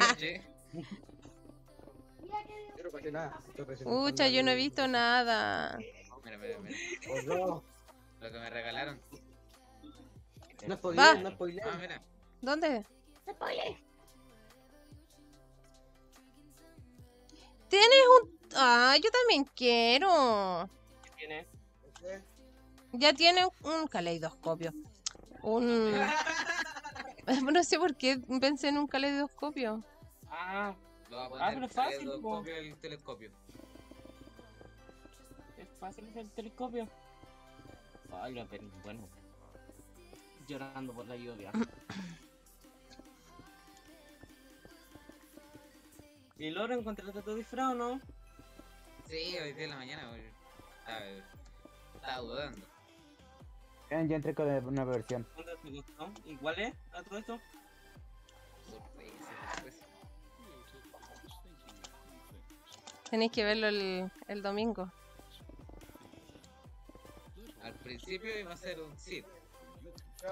Yo no pasé nada. Pucha, yo no he visto nada. Mira, mira, mira. Oh, no. Lo que me regalaron. No Va. spoiler, no spoiler. Ah, mira. ¿Dónde? Tienes un... Ah, yo también quiero. ¿Qué tiene? Ya tiene un caleidoscopio. Un... No sé por qué pensé en un caleidoscopio. Ah, Lo voy a Ah, poner pero fácil, caleidoscopio el telescopio. es fácil el telescopio. Ay, lo pero bueno. Llorando por la lluvia. ¿Y Loro encontraste tu disfraz o no? Sí, hoy día en la mañana. güey. Estaba, estaba dudando. Ya entré con la nueva versión. ¿Dónde te gustó? ¿Y cuál es a todo esto? Sorpresa, sorpresa. Tenéis que verlo el, el domingo. Al principio iba a ser un Sith,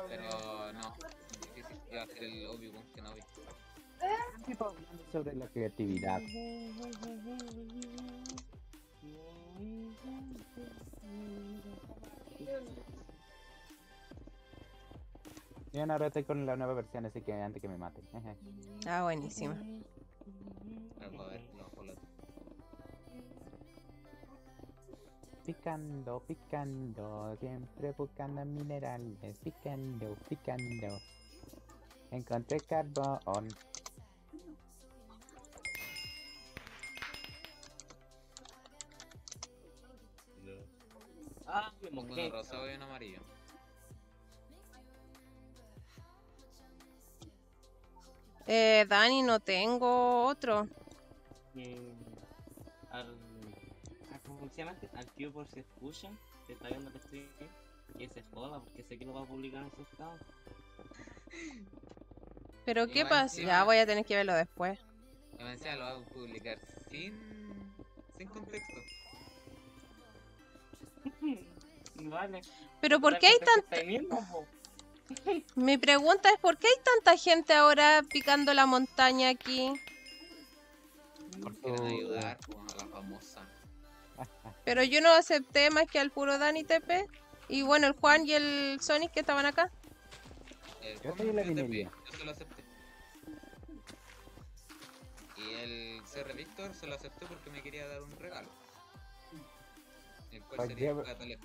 pero no. Difícil. Iba a ser el Obi-Wan Kenobi. Sobre la creatividad. Yo ahora estoy con la nueva versión, así que antes que me maten. Ah, buenísima. Algo a ver, ojos Picando, picando, siempre buscando minerales. Picando, picando. Encontré carbón. Ah, me mojé. uno rosado y uno amarillo. Eh, Dani, no tengo otro. Eh, al, ¿Cómo se llama? Al tío por si escucha, que está viendo el stream, que se joda, porque sé que lo va a publicar en su estado. Pero ¿qué pasa? Ya voy a tener que verlo después. Lo hago publicar sin, sin contexto. Vale. Pero ¿por qué hay tan... Mi pregunta es ¿por qué hay tanta gente ahora picando la montaña aquí? Quieren Oh. ayudar a la famosa. Pero yo no acepté más que al puro Dani TP. Y bueno, el Juan y el Sonic que estaban acá. El Yo Juan soy la minería. Yo se lo acepté. Y el CR Víctor se lo acepté porque me quería dar un regalo. El cual sería un catalejo.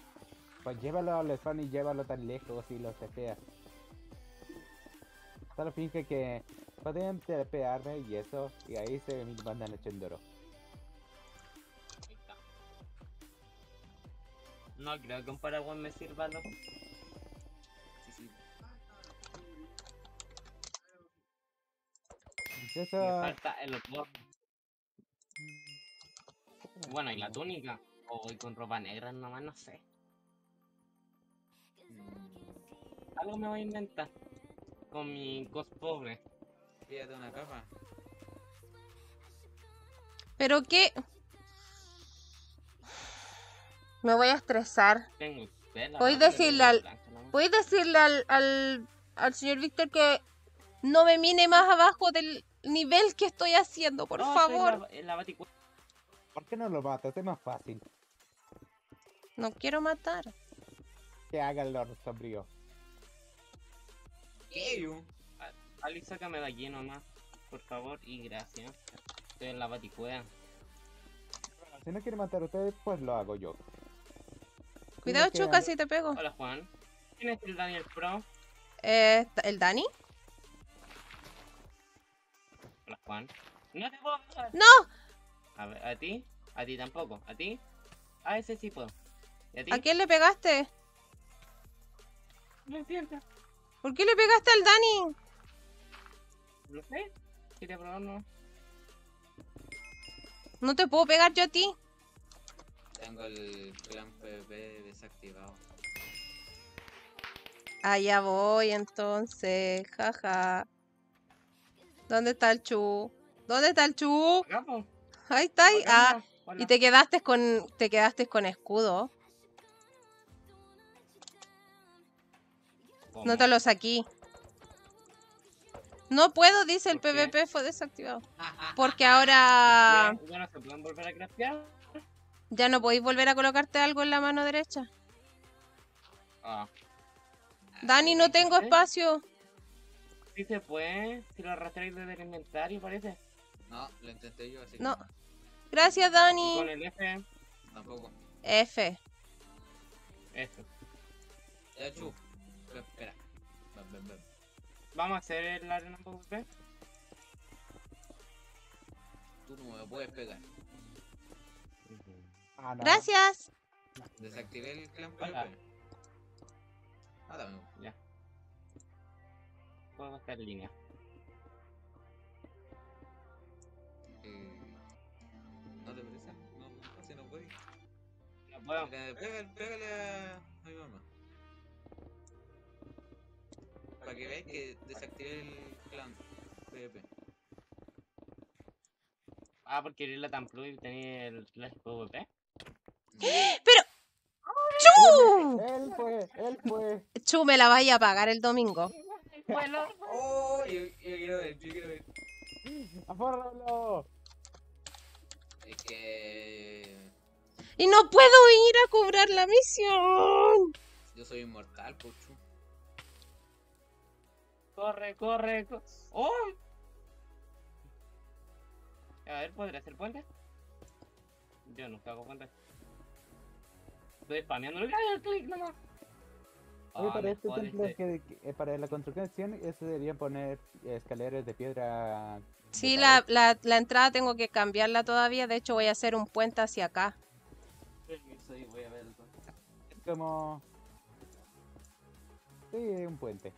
Pues llévalo a Lefón y llévalo tan lejos y lo tepea. Solo finge que pueden tepearme y eso, y ahí se me mandan echando oro. No creo que un paraguas me sirva, loco. Sí, sí. Eso... Me falta el otro. Bueno, y la túnica. O voy con ropa negra nomás, no sé. Algo me voy a inventar. Con mi cos pobre. Pídate una capa. Pero qué... Me voy a estresar. Tengo tela. Voy a blanca, decirle al-. ¿Puedes decirle al, al, al señor Víctor que no me mine más abajo del nivel que estoy haciendo, por No, favor? La, la baticu- ¿Por qué no lo matas? Es más fácil No quiero matar. que haga el oro sombrío. Ali, sácame de aquí nomás. Por favor, y gracias. Estoy en la baticuea. Bueno, si no quiere matar a ustedes, pues lo hago yo. Cuidado, Chuca, si te pego. Hola, Juan. ¿Quién es el Daniel Pro? Eh, ¿El Dani? Hola, Juan. No te puedo pegar. ¡No! A ver, ¿a ti? A ti tampoco. ¿A ti? A ese sí puedo. ¿Y a ti? ¿A quién le pegaste? No entiendo. ¿Por qué le pegaste al Dani? No sé. Quería probarlo. No te puedo pegar yo a ti. Tengo el clan PvP desactivado. Allá voy entonces, jaja. ¿Dónde está el Chu? ¿Dónde está el Chu? Acá. Ahí está. ahí. Acá Ah. Hola. y te quedaste con te quedaste con escudo. ¿Cómo? Nótalos aquí. No puedo, dice el. PvP fue desactivado. Porque ahora Ya- no se pueden volver a craftear. ya no podéis volver a colocarte algo en la mano derecha. Ah, Dani, no tengo espacio. sí se puede. Si lo arrastráis desde el inventario, parece. No, lo intenté yo así. que No. Gracias, Dani. Con el F. Tampoco. F. Eso. Ya, chu. Espera, Espera. Ven, ven, ven. Vamos a hacer el arena PvP. Tú no me puedes pegar. Ah, no. Gracias. Desactivé el clan. PvP. Ah, dame. Ya. Puedo estar en línea. Eh, no te parece. No, así no voy. No puedo. Pégale, pégale a mi mamá. Para que veáis que desactivé el clan PvP. Ah, porque eres la tan y tenía el Clash PvP. ¡Chu! Él fue, él fue. Chu, me la vaya a pagar el domingo. Bueno, Oh, yo, yo quiero ver, yo quiero ver. ¡Afórralo! Es que. Y no puedo ir a cobrar la misión. Yo soy inmortal, puchu. Corre, corre, corre. ¡Oh! A ver, ¿podría hacer puente? Yo nunca hago puente. Estoy spameando el clic nomás. Oye, Ah, para este templo, que, que- eh, para la construcción, eso deberían poner escaleras de piedra. Sí, la, la, la entrada tengo que cambiarla todavía. De hecho, voy a hacer un puente hacia acá. Y voy a ver el- Como. Sí, un puente.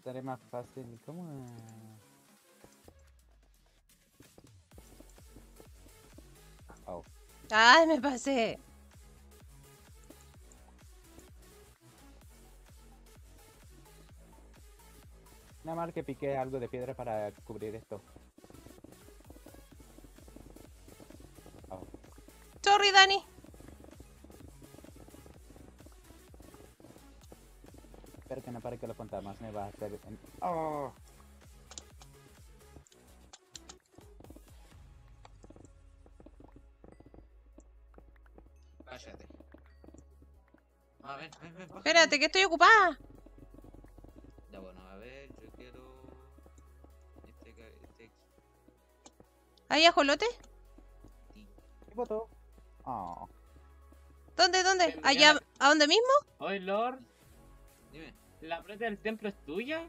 Estaré más fácil. ¿Cómo? Oh. ¡Ay, me pasé! Nada más que piqué algo de piedra para cubrir esto. Oh. Sorry, Dani. Espero que no pare que los fantasmas me va a hacer. en- Oh. Cállate. A ver, ven, ven. Espérate, que estoy ocupada. Ya bueno, a ver, yo quiero. Este, este ¿Ahí, ajolote? aquí. ¿Qué botó? Oh. ¿Dónde, dónde? ¿Allá? ¿A dónde mismo? Oye, Lord, Dime. ¿La plata del templo es tuya?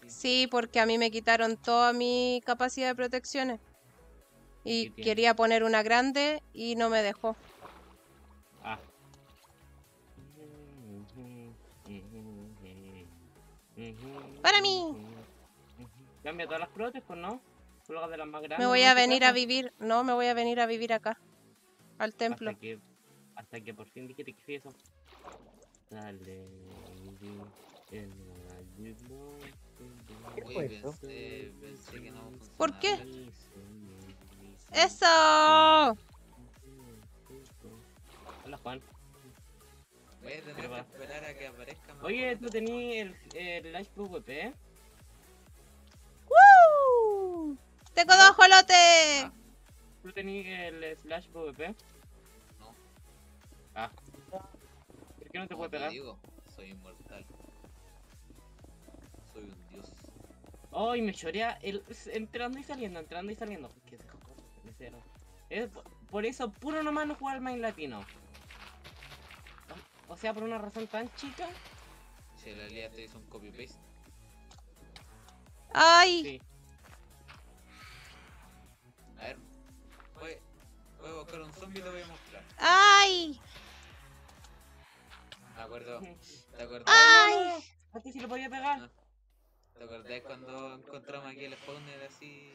Sí. Sí, porque a mí me quitaron toda mi capacidad de protecciones. Y quería poner una grande y no me dejó. Ah. Para mí. Cambia todas las protes, pues no. De las más grandes. Me voy a ¿En tu venir a vivir. No, me voy a venir a vivir acá. Al templo. Hasta que, hasta que por fin dijiste que sí eso. Dale. En la ayuda, ¿Qué fue eso? pensé, pensé que no ¿Por qué? ¡Eso! Hola Juan. Voy a tener que esperar a que aparezca más. Oye, tú tenías el, el Live PvP. ¡Woo! ¡Tengo dos ajolotes! Ah. ¿Tú tenías el Slash PvP? No. Ah. ¿Por qué no te puede pegar? digo, soy inmortal. Dios. Oh, y me chorea el, entrando y saliendo, entrando y saliendo. ¿Qué es eso? De cero. Es por, eso, puro nomás no jugar main latino. O, sea, por una razón tan chica. Si la lía te hizo un copy paste. ¡Ay! Sí. A ver. Voy, voy a buscar un zombie y te voy a mostrar. ¡Ay! Me acuerdo. ¿Te acordás? ¡Ay! ¿A ti sí lo podía pegar? Ah. ¿Te acordás cuando encontramos aquí el spawner así?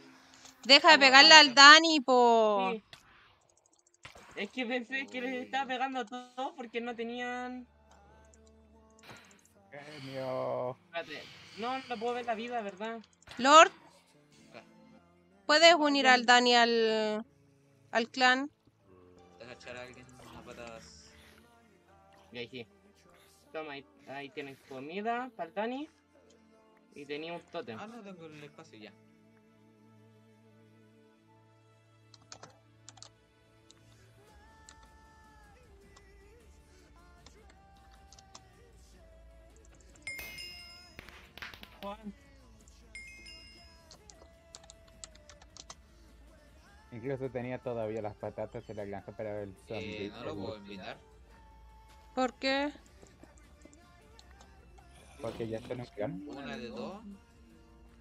Deja de pegarle al Dani, po. Sí. Es que pensé que les estaba pegando a todos porque no tenían. Genio. Espérate. No, no puedo ver la vida, ¿verdad? Lord, Acá. ¿puedes unir al Dani al, al clan? Deja echar a alguien a patadas. Y ahí sí. Toma, ahí, ahí tienen comida para el Dani. Y tenía un tótem. Ah, no tengo el espacio ya. Juan. Incluso tenía todavía las patatas en la granja para el zombie. Eh, no lo el- puedo invitar. ¿Por qué? Porque ya está en un clan. Una de dos.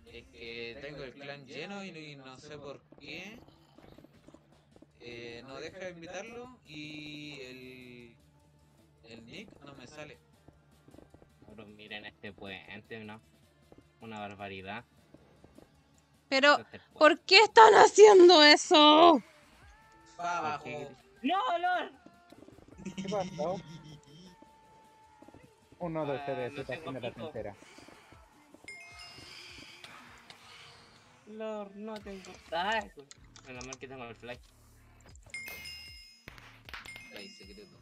Es que tengo el clan lleno y no, no sé por qué. Eh, no deja de invitarlo y el, el nick no me sale. Pero miren este puente, ¿no? Una barbaridad. Pero, Este. ¿por qué están haciendo eso? Pa' abajo. ¡No, Lord! ¿Qué pasó? Uno de Ah, ustedes lo está haciendo la fijo. tontera. Lord, no tengo. Ay, güey. Menos mal que tengo el fly. Ahí, secreto.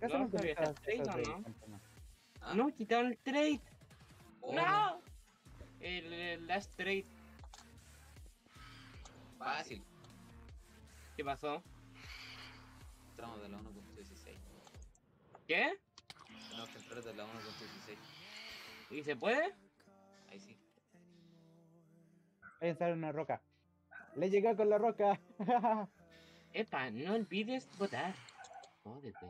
¿Qué No, hacemos con estas está trade, cosas de ¿o no? Ah, No, quitaron el trade. oh, ¡No! El, el last trade. Fácil. ¿Qué pasó? Entramos de la 1.16. ¿Qué? Tenemos que entrar de la 1.16. ¿Y se puede? Ahí sí. Voy a usar una roca. Le llega con la roca. Epa, no olvides votar. Jódete.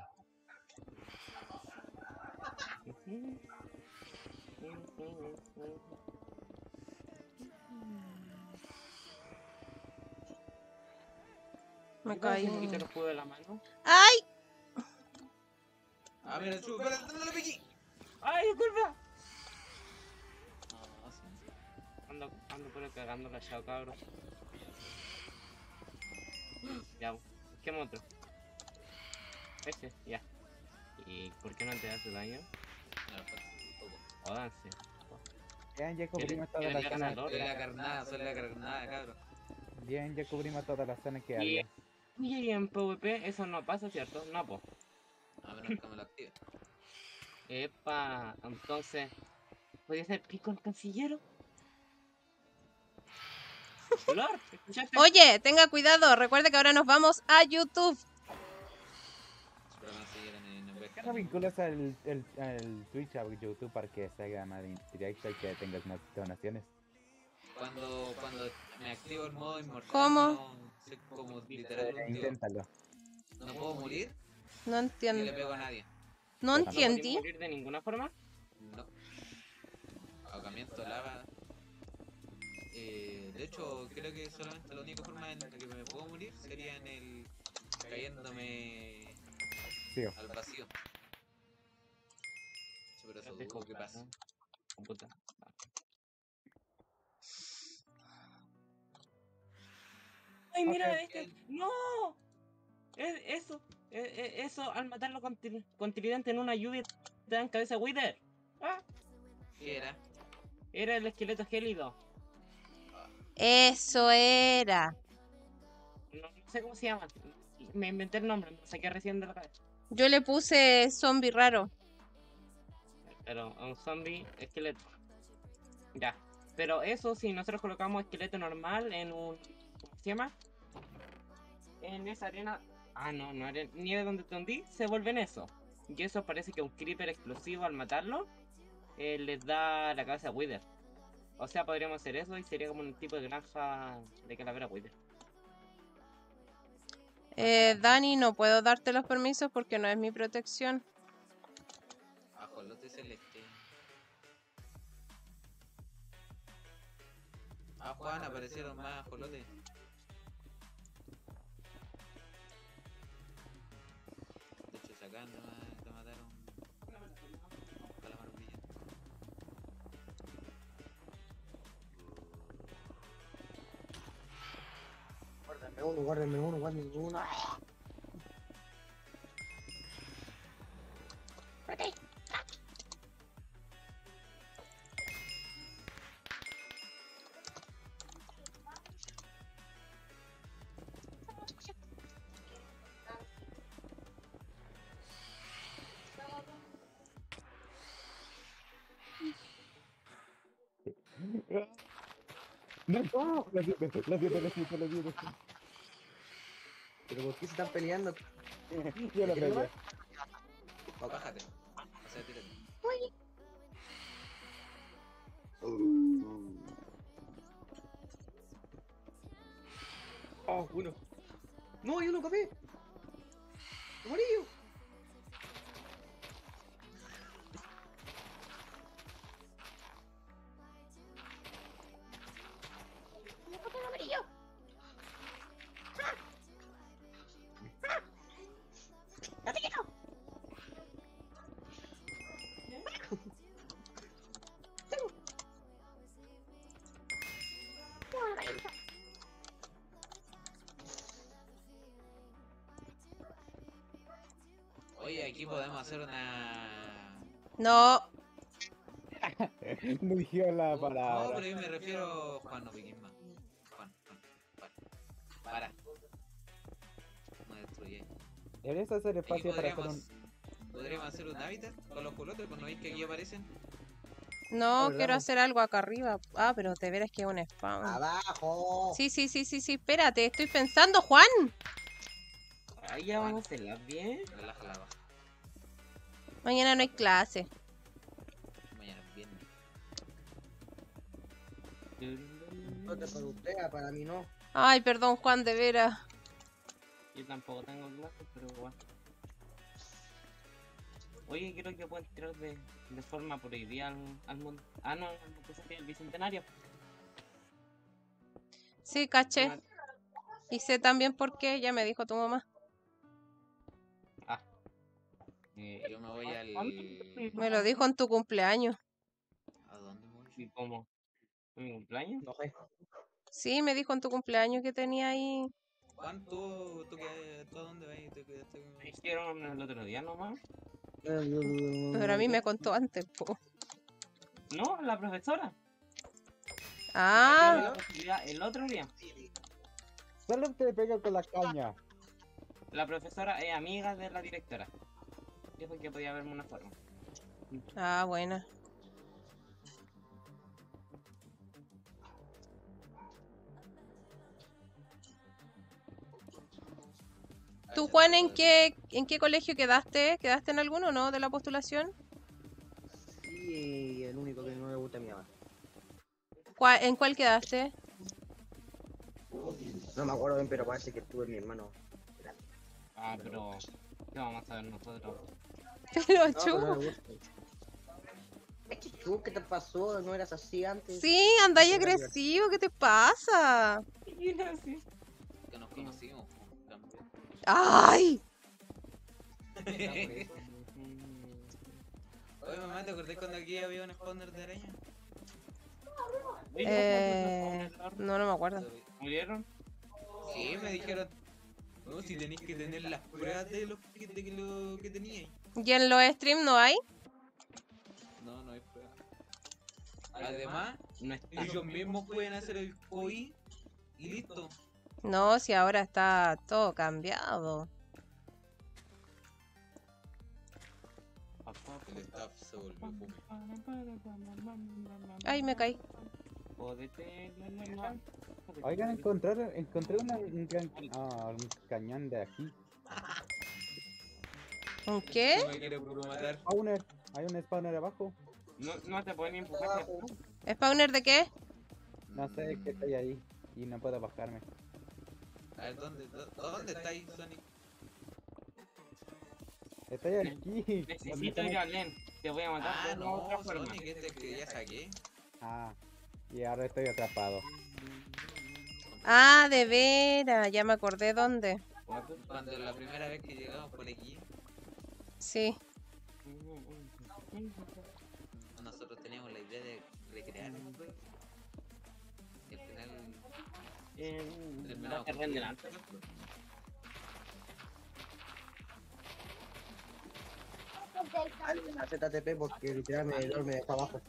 Me ¿Qué pasa si caí. me quito el escudo de la mano? ¡Ay! Ah, mira, chu, espérate, no pegué. ¡Ay, disculpa! No, sí. Ando, ando por el cagando callado, cabros. Ya, busquemos otro. Ese, ya. ¿Y por qué no te hace daño? No, un poco. Jódanse. Bien, ya cubrimos ¿Quiere- todas las zonas. Soy la carnada, soy la carnada, cabrón. Bien, ya cubrimos todas las zonas que había. y en PvP eso no pasa, ¿cierto? No, po. A menos que me lo active. Epa, entonces. ¿Podría ser pico el cancillero? Lord, ¿escuchaste? Oye, tenga cuidado. Recuerde que ahora nos vamos a YouTube. ¿Qué no vinculas el, el, el Twitch a YouTube para que se haga más directo y que tengas más donaciones? Cuando, cuando me activo el modo inmortal, ¿Cómo? no como literal Eh, inténtalo. No puedo morir No y le entiendo. pego a nadie. No ¿No podéis entiendo. morir de ninguna forma? No. Ahogamiento, lava. Eh, de hecho, creo que solamente la única forma en la que me puedo morir sería en el. cayéndome Sí. al vacío. Pero eso Espérate, dudo que. ¿no? Computa. ¡Ay, mira este! ¡No! Es, eso, es- es- eso, al matarlo con, con tridente en una lluvia, te dan cabeza Wither. Ah, ¿Qué era? era el esqueleto gélido. Eso era. No, no sé cómo se llama. Me inventé el nombre, me lo saqué recién de la cabeza. Yo le puse zombie raro. Pero un zombie esqueleto. Ya. Pero eso, si nosotros colocamos esqueleto normal en un. ¿Cómo se llama? En esa arena. Ah, no, no era nieve donde te hundí, se vuelve en eso. Y eso parece que un creeper explosivo al matarlo eh, les da la cabeza a Wither. O sea, podríamos hacer eso y sería como un tipo de granja de calavera Wither. Eh, Dani, no puedo darte los permisos porque no es mi protección. Ajolote celeste. Ah, Juan, aparecieron más ajolotes. Uno, guárdenme uno, guárdenme uno. ¡Ah! No, no. ¿Pero por qué se están peleando? Yo lo ¿Qué pegué. nomás? O sea, tírate. Oh, uno. No, hay uno café. Amarillo. Hacer una. No, No dijo la No, palabra. pero yo me refiero Juan, no piques más. Juan, Juan, Juan. Para. No destruyes. ¿Deberías hacer espacio para hacer podríamos, un... podríamos hacer un hábitat con los colotes, pues no veis que aquí aparecen. No, ¿verdad? quiero hacer algo acá arriba. Ah, pero te verás que es un spam. ¡Abajo! Sí, sí, sí, sí, sí, espérate, estoy pensando, Juan. Ahí ya vamos a hacerlas bien. Relaja la baja. Mañana no hay clase. Mañana es viernes. No te ah, para mí no. Ay, perdón, Juan, de veras. Yo tampoco tengo clases, pero bueno. Oye, creo que pueden tirar de, de forma prohibida al, al mundo. Ah, no, sería el bicentenario. Sí, caché. Y sé también por qué, ya me dijo tu mamá. Eh, Yo me voy al. Me lo dijo en tu cumpleaños. ¿A dónde voy? ¿Y cómo? ¿En mi cumpleaños? No sé. Sí, me dijo en tu cumpleaños que tenía ahí. Juan, tú, tú, qué- tú a dónde vas? ¿Te quedaste con- Me dijeron el otro día nomás. Pero a mí me contó antes, po. No, la profesora. Ah, El otro día. Solo te pega con la caña. La profesora es amiga de la directora. Dijo que podía haberme una forma. ah, buena. ¿Tú, Juan, en qué, en qué colegio quedaste? ¿Quedaste en alguno, no, de la postulación? Sí, el único que no le gusta a mi mamá. ¿Cuál- ¿En cuál quedaste? No me acuerdo bien, pero parece que estuve mi hermano. Ah, pero. ¿Qué vamos a ver nosotros? Pero, No, pero chu. ¿qué te pasó? ¿No eras así antes? Sí, andáis agresivo, ¿qué te pasa? Sí. Que nos conocimos. también. ¡Ay! Oye, mamá, ¿te acordás cuando aquí había un spawner de araña? Eh, no, no me acuerdo. ¿Murieron? Sí, me dijeron. No, si tenéis que tener las pruebas de lo que, de lo que teníais. ¿Y en los streams no hay? No, no hay pruebas. Además, No está. ellos mismos pueden hacer el COI y listo. No, si ahora está todo cambiado. El staff se volvió. Ay, me caí. Oigan, encontraron, encontré una- un, gran- ah, un cañón de aquí. ¿Un qué? No me quiere puro matar. Spawner. Hay un spawner abajo. No, no te pueden empujar. ¿Spawner de qué? No sé qué estoy ahí. Y no puedo bajarme. A ver, ¿dónde, dó- ¿dónde está ahí, Sonic? Estoy aquí. Necesito ir a Len. Te voy a matar Ah, u otra no, forma. Sonic, este que ya saqué. Ah. Y ahora estoy atrapado. Ah, de veras, ya me acordé dónde. Cuando la primera vez que llegamos por aquí, Sí. nosotros teníamos la idea de. Y al final Eh, no terminamos te con renden que- antes. A ZTP porque literal me, me dejó abajo.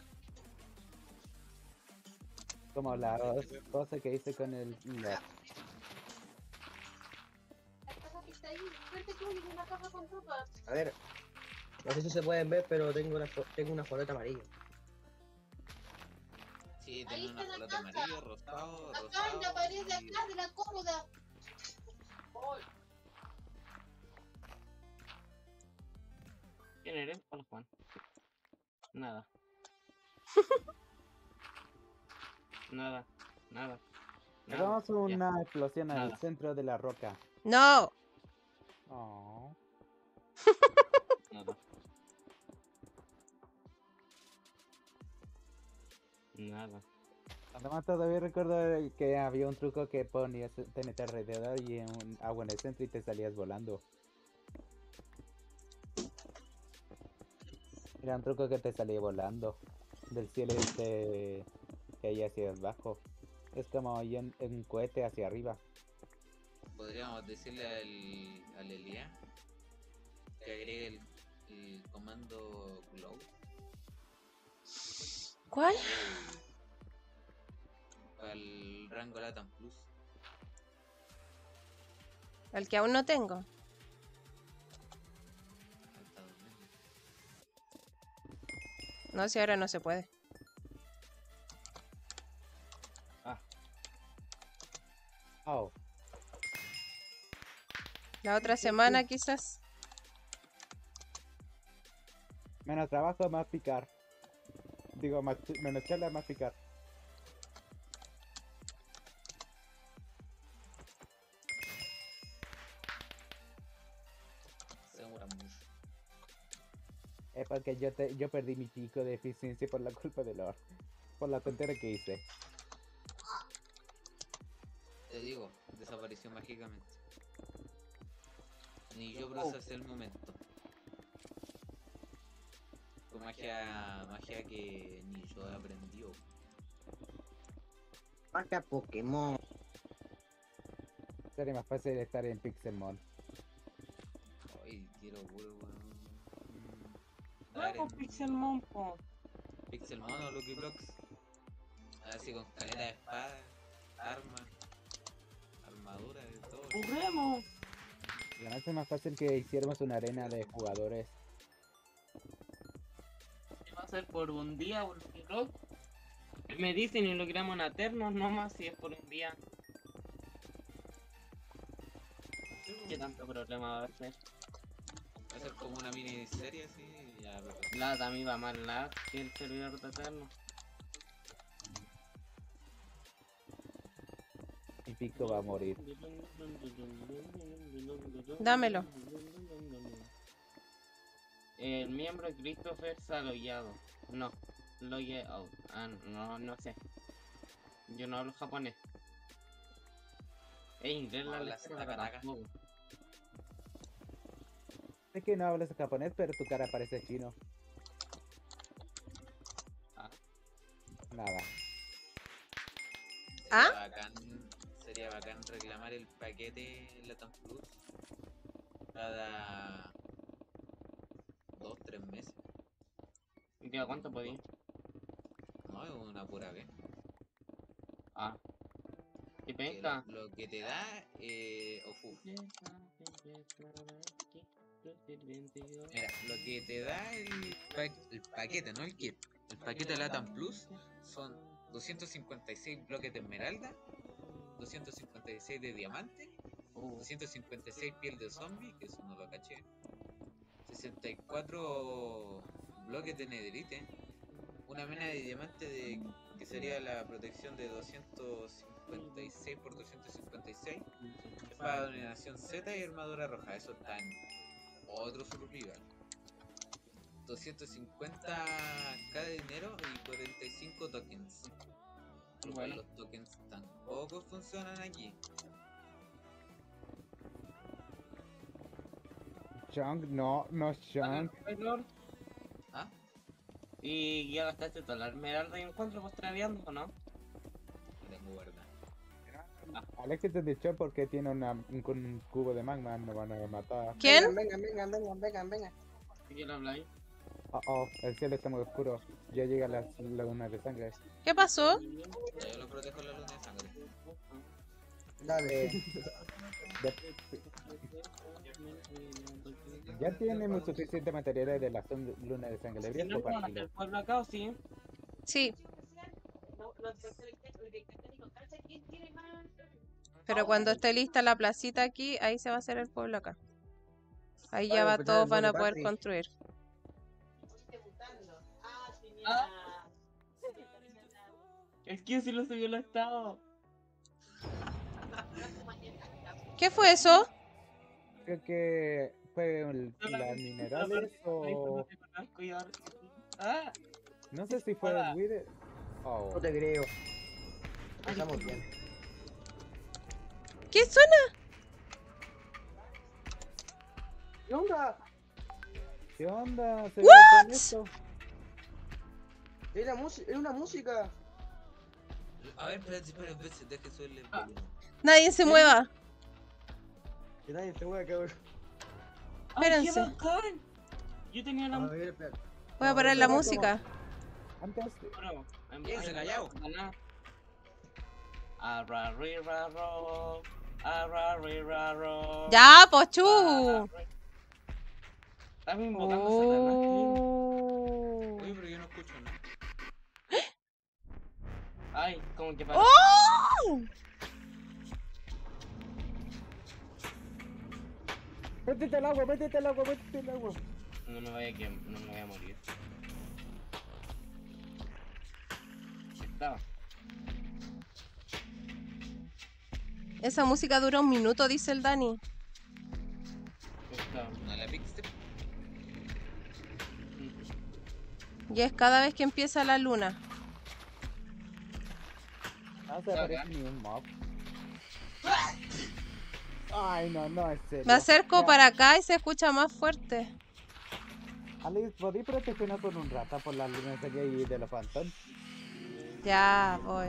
Como la cosa que hice con el... La está ahí, vete tú, y una caja con ropa. A ver, no sé si se pueden ver, pero tengo una, tengo una foleta amarilla. Sí, tenía una caja. amarilla, rosado, Acá en rosado. la pared de acá de la cómoda. ¿Quién eres? Hola, Juan. Nada. Nada. Nada. Nada. Hagamos Ya. una explosión al centro de la roca. No. Oh. Nada. Nada. Además todavía recuerdo que había un truco que ponías TNT alrededor y un agua en el centro y te salías volando. Era un truco que te salía volando del cielo y te caía hacia abajo. Es como ir en, en cohete hacia arriba. Podríamos decirle al, al Elia que agregue el, el comando glow. ¿Cuál? El rango Latam Plus. El que aún no tengo. No, si ahora no se puede. Oh, La otra semana quizás. menos trabajo, más picar. Digo, más, menos charla, más picar. Es porque yo, te, yo perdí mi pico de eficiencia por la culpa de Lord. Por la tontera que hice. Te digo, desapareció mágicamente. Ni yo procesé el momento. Fue magia, magia que ni yo aprendió. Marca Pokémon. Sería más fácil estar en Pixelmon. Ay, quiero puro weón. Pixelmon, po. Pixelmon o Lucky Blocks. Así con caleta de espada, arma, armadura, de todo. ¡Juguemos! La es más fácil que hiciéramos una arena de jugadores. Va a ser por un día, por un blog. Me dicen y lo creamos en Aternos nomás si es por un día. ¿Qué tanto problema va a ser? Va a ser como una miniserie así y ya. pero- La también va más lag que el servidor de Aternos. Pico va a morir. Dámelo. El miembro Christopher Saloyado. No, Loyado. Ah, no, no sé. Yo no hablo japonés. Es inglés la tampoco. Sé que no hablas japonés, pero tu cara parece chino. Ah. Nada. ¿Ah? Sería bacán reclamar el paquete Latam Plus cada dos, tres meses. ¿Y qué, cuánto podía? No, es una pura vez. Ah. ¿Qué Que penca? Lo, lo que te da, eh, ofu, mira, lo que te da el, pa- el paquete, no el kit. El paquete Latam Plus son 256 bloques de esmeralda, 256 de diamante, Uh, 256 piel de zombie, que eso no lo caché. 64 bloques de netherite. Una mena de diamante de, que sería la protección de 256 por 256. Espada de dominación Z y armadura roja. Eso está en otro survival. 250k de dinero y 45 tokens. Bueno. Los tokens tampoco funcionan aquí. Chunk, no, no Chunk. Taylor, ¿Ah? ¿Y ya gastaste toda la esmeralda y encuentro pues traviando o no? Tengo guardada. Aléjate de Chunk porque tiene una, un, con un cubo de magma, me van a matar. ¿Quién? Vengan, vengan, vengan, vengan, vengan. ¿Y qué habláis? Oh, oh, el cielo está muy oscuro. Ya llega la luna de sangre. ¿Qué pasó? Ya yo lo protejo la luna de sangre. Dale. Ya, ya tenemos suficiente materiales de la luna de sangre. Deberías ¿No vamos a hacer compartirlo. el pueblo acá o sí? Sí, pero cuando esté lista la placita aquí, ahí se va a hacer el pueblo acá. Ahí ya va, todos van a poder Construir. Es que si lo subió el estado. ¿Qué fue eso? Creo que fue el- minerales o... Ah, No sé si fue el Wither... Oh, No te creo. Estamos bien. ¿Qué suena? ¿Qué onda? ¿Qué onda? ¿Se What? Música, es una música. A ver, espérate, espérate, espérate, deje subirle el volumen. Nadie se mueva. Que nadie se mueve, cabrón. ¡Ay, qué Espérense. Yo tenía A la ver, espera. Voy a parar la música. Antes, Bueno, en- Quédense en- callados. Ana. Arra, ri, ra, ro. Arra, ri, ra, ro. Ya, pochu. ri. Estás invocando a Satanás, Oh. Oye, pero yo no Ay, como que para. ¡Oh! métete al agua, métete al agua, métete al agua. No me vaya a quem- no me vaya a morir. Estaba. Esa música dura un minuto, dice el Dani. La. Y es cada vez que empieza la luna. No se aparece ni un mob. Ay, no, no, es serio. Me acerco Ya, para acá y se escucha más fuerte. Alice, ¿podéis protegernos con un rata por la luna sería y de los Phantom? Ya, voy.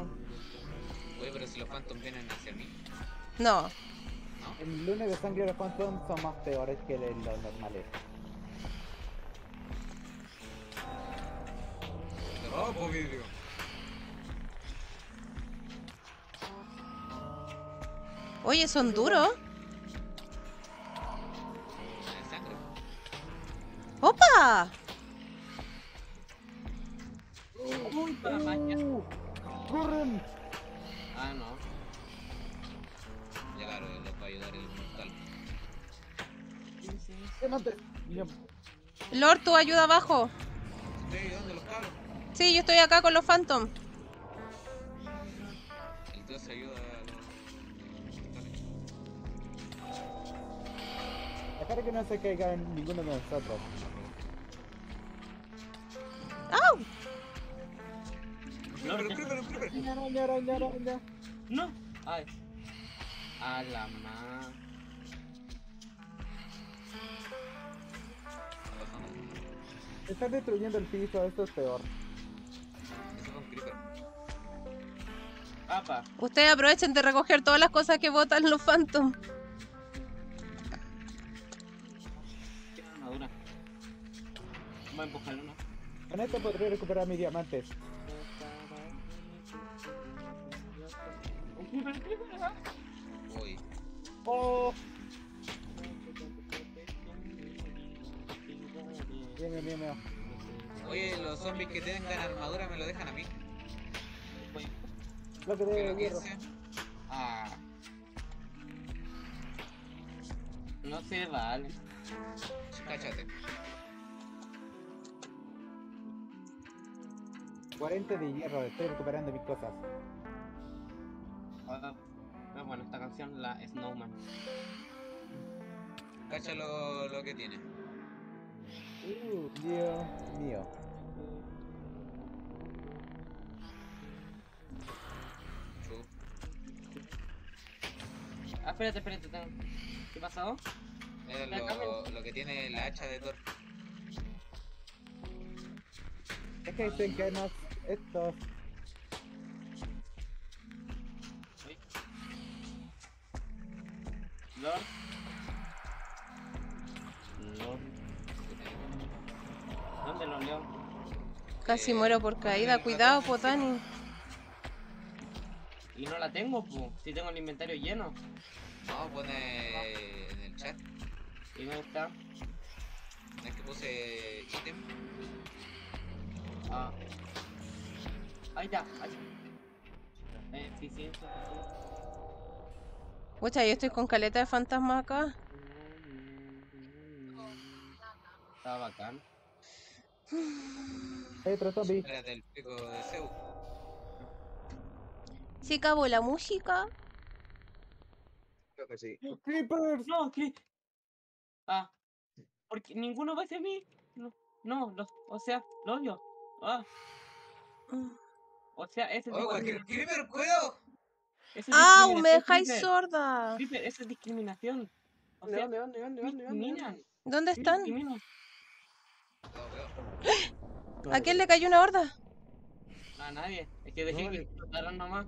Oye, pero si los Phantom vienen hacia mí. No. El lunes de sangre de los Phantom son más peores que los normales. Rompo vidrio. Oye, son duros. ¡Opa! Uy. ¡Uh! ¡Corren! Ah, no. Ya claro, les va a ayudar el mortal. ¡Que no te- Yo- Lord, tu ayuda abajo. Estoy ayudando los cabros. Sí, yo estoy acá con los Phantom. El dios ayuda Dejar que no se caiga ninguno de nosotros. ¡Au! No, Pero. Araña, araña, araña. no. Ay. A la ma. Están destruyendo el piso, esto es peor. Ustedes aprovechen de recoger todas las cosas que botan los Phantom. A empujarlo, ¿no? Con esto podré recuperar mis diamantes. Uy. ¡Oh! Bien, bien, bien. Oye, los zombies que tengan armadura me lo dejan a mí. Lo que debe hierro. 15. Ah. No se vale. Cáchate. 40 de hierro, estoy recuperando mis cosas. Ah, ah, bueno, esta canción, la Snowman. Cacha lo, lo que tiene. Uh, Dios mío. Ah, espérate, espérate. tengo- ¿Qué pasó? Es Ya, lo, lo que tiene la hacha de Thor. Es que dicen que nos estos Uy. Lord. Lord. ¿Dónde lo leo? Casi Eh, muero por caída. Cuidado, Potani. Y no la tengo, pu. Si tengo el inventario lleno. No, pone en el chat. ¿Y dónde está? Es que puse ítem. Ah. Ahí está. Ahí. Eh, sí, sí, sí, Pucha, yo estoy con caleta de fantasmas acá. Estaba bacán. hay otro zombie. Espérate, el pico de Zeus. ¿Se acabó la música? Creo que sí. ¡Creepers! No, ¿qué? Ah. Porque ninguno va hacia mí. No, no, los, o sea, lo odio. Ah, o sea, ese es ¡Oh, discriminación. creeper, cuidado! Eso es ¡Au! ¡Me dejáis Creeper. sorda! Creeper, eso es discriminación. O ¿Dónde, sea, dónde, dónde, dónde, dónde, dónde? ¿Dónde están? ¿A quién le cayó una horda? A nadie. Es que dejé No, que le- explotaran nomás.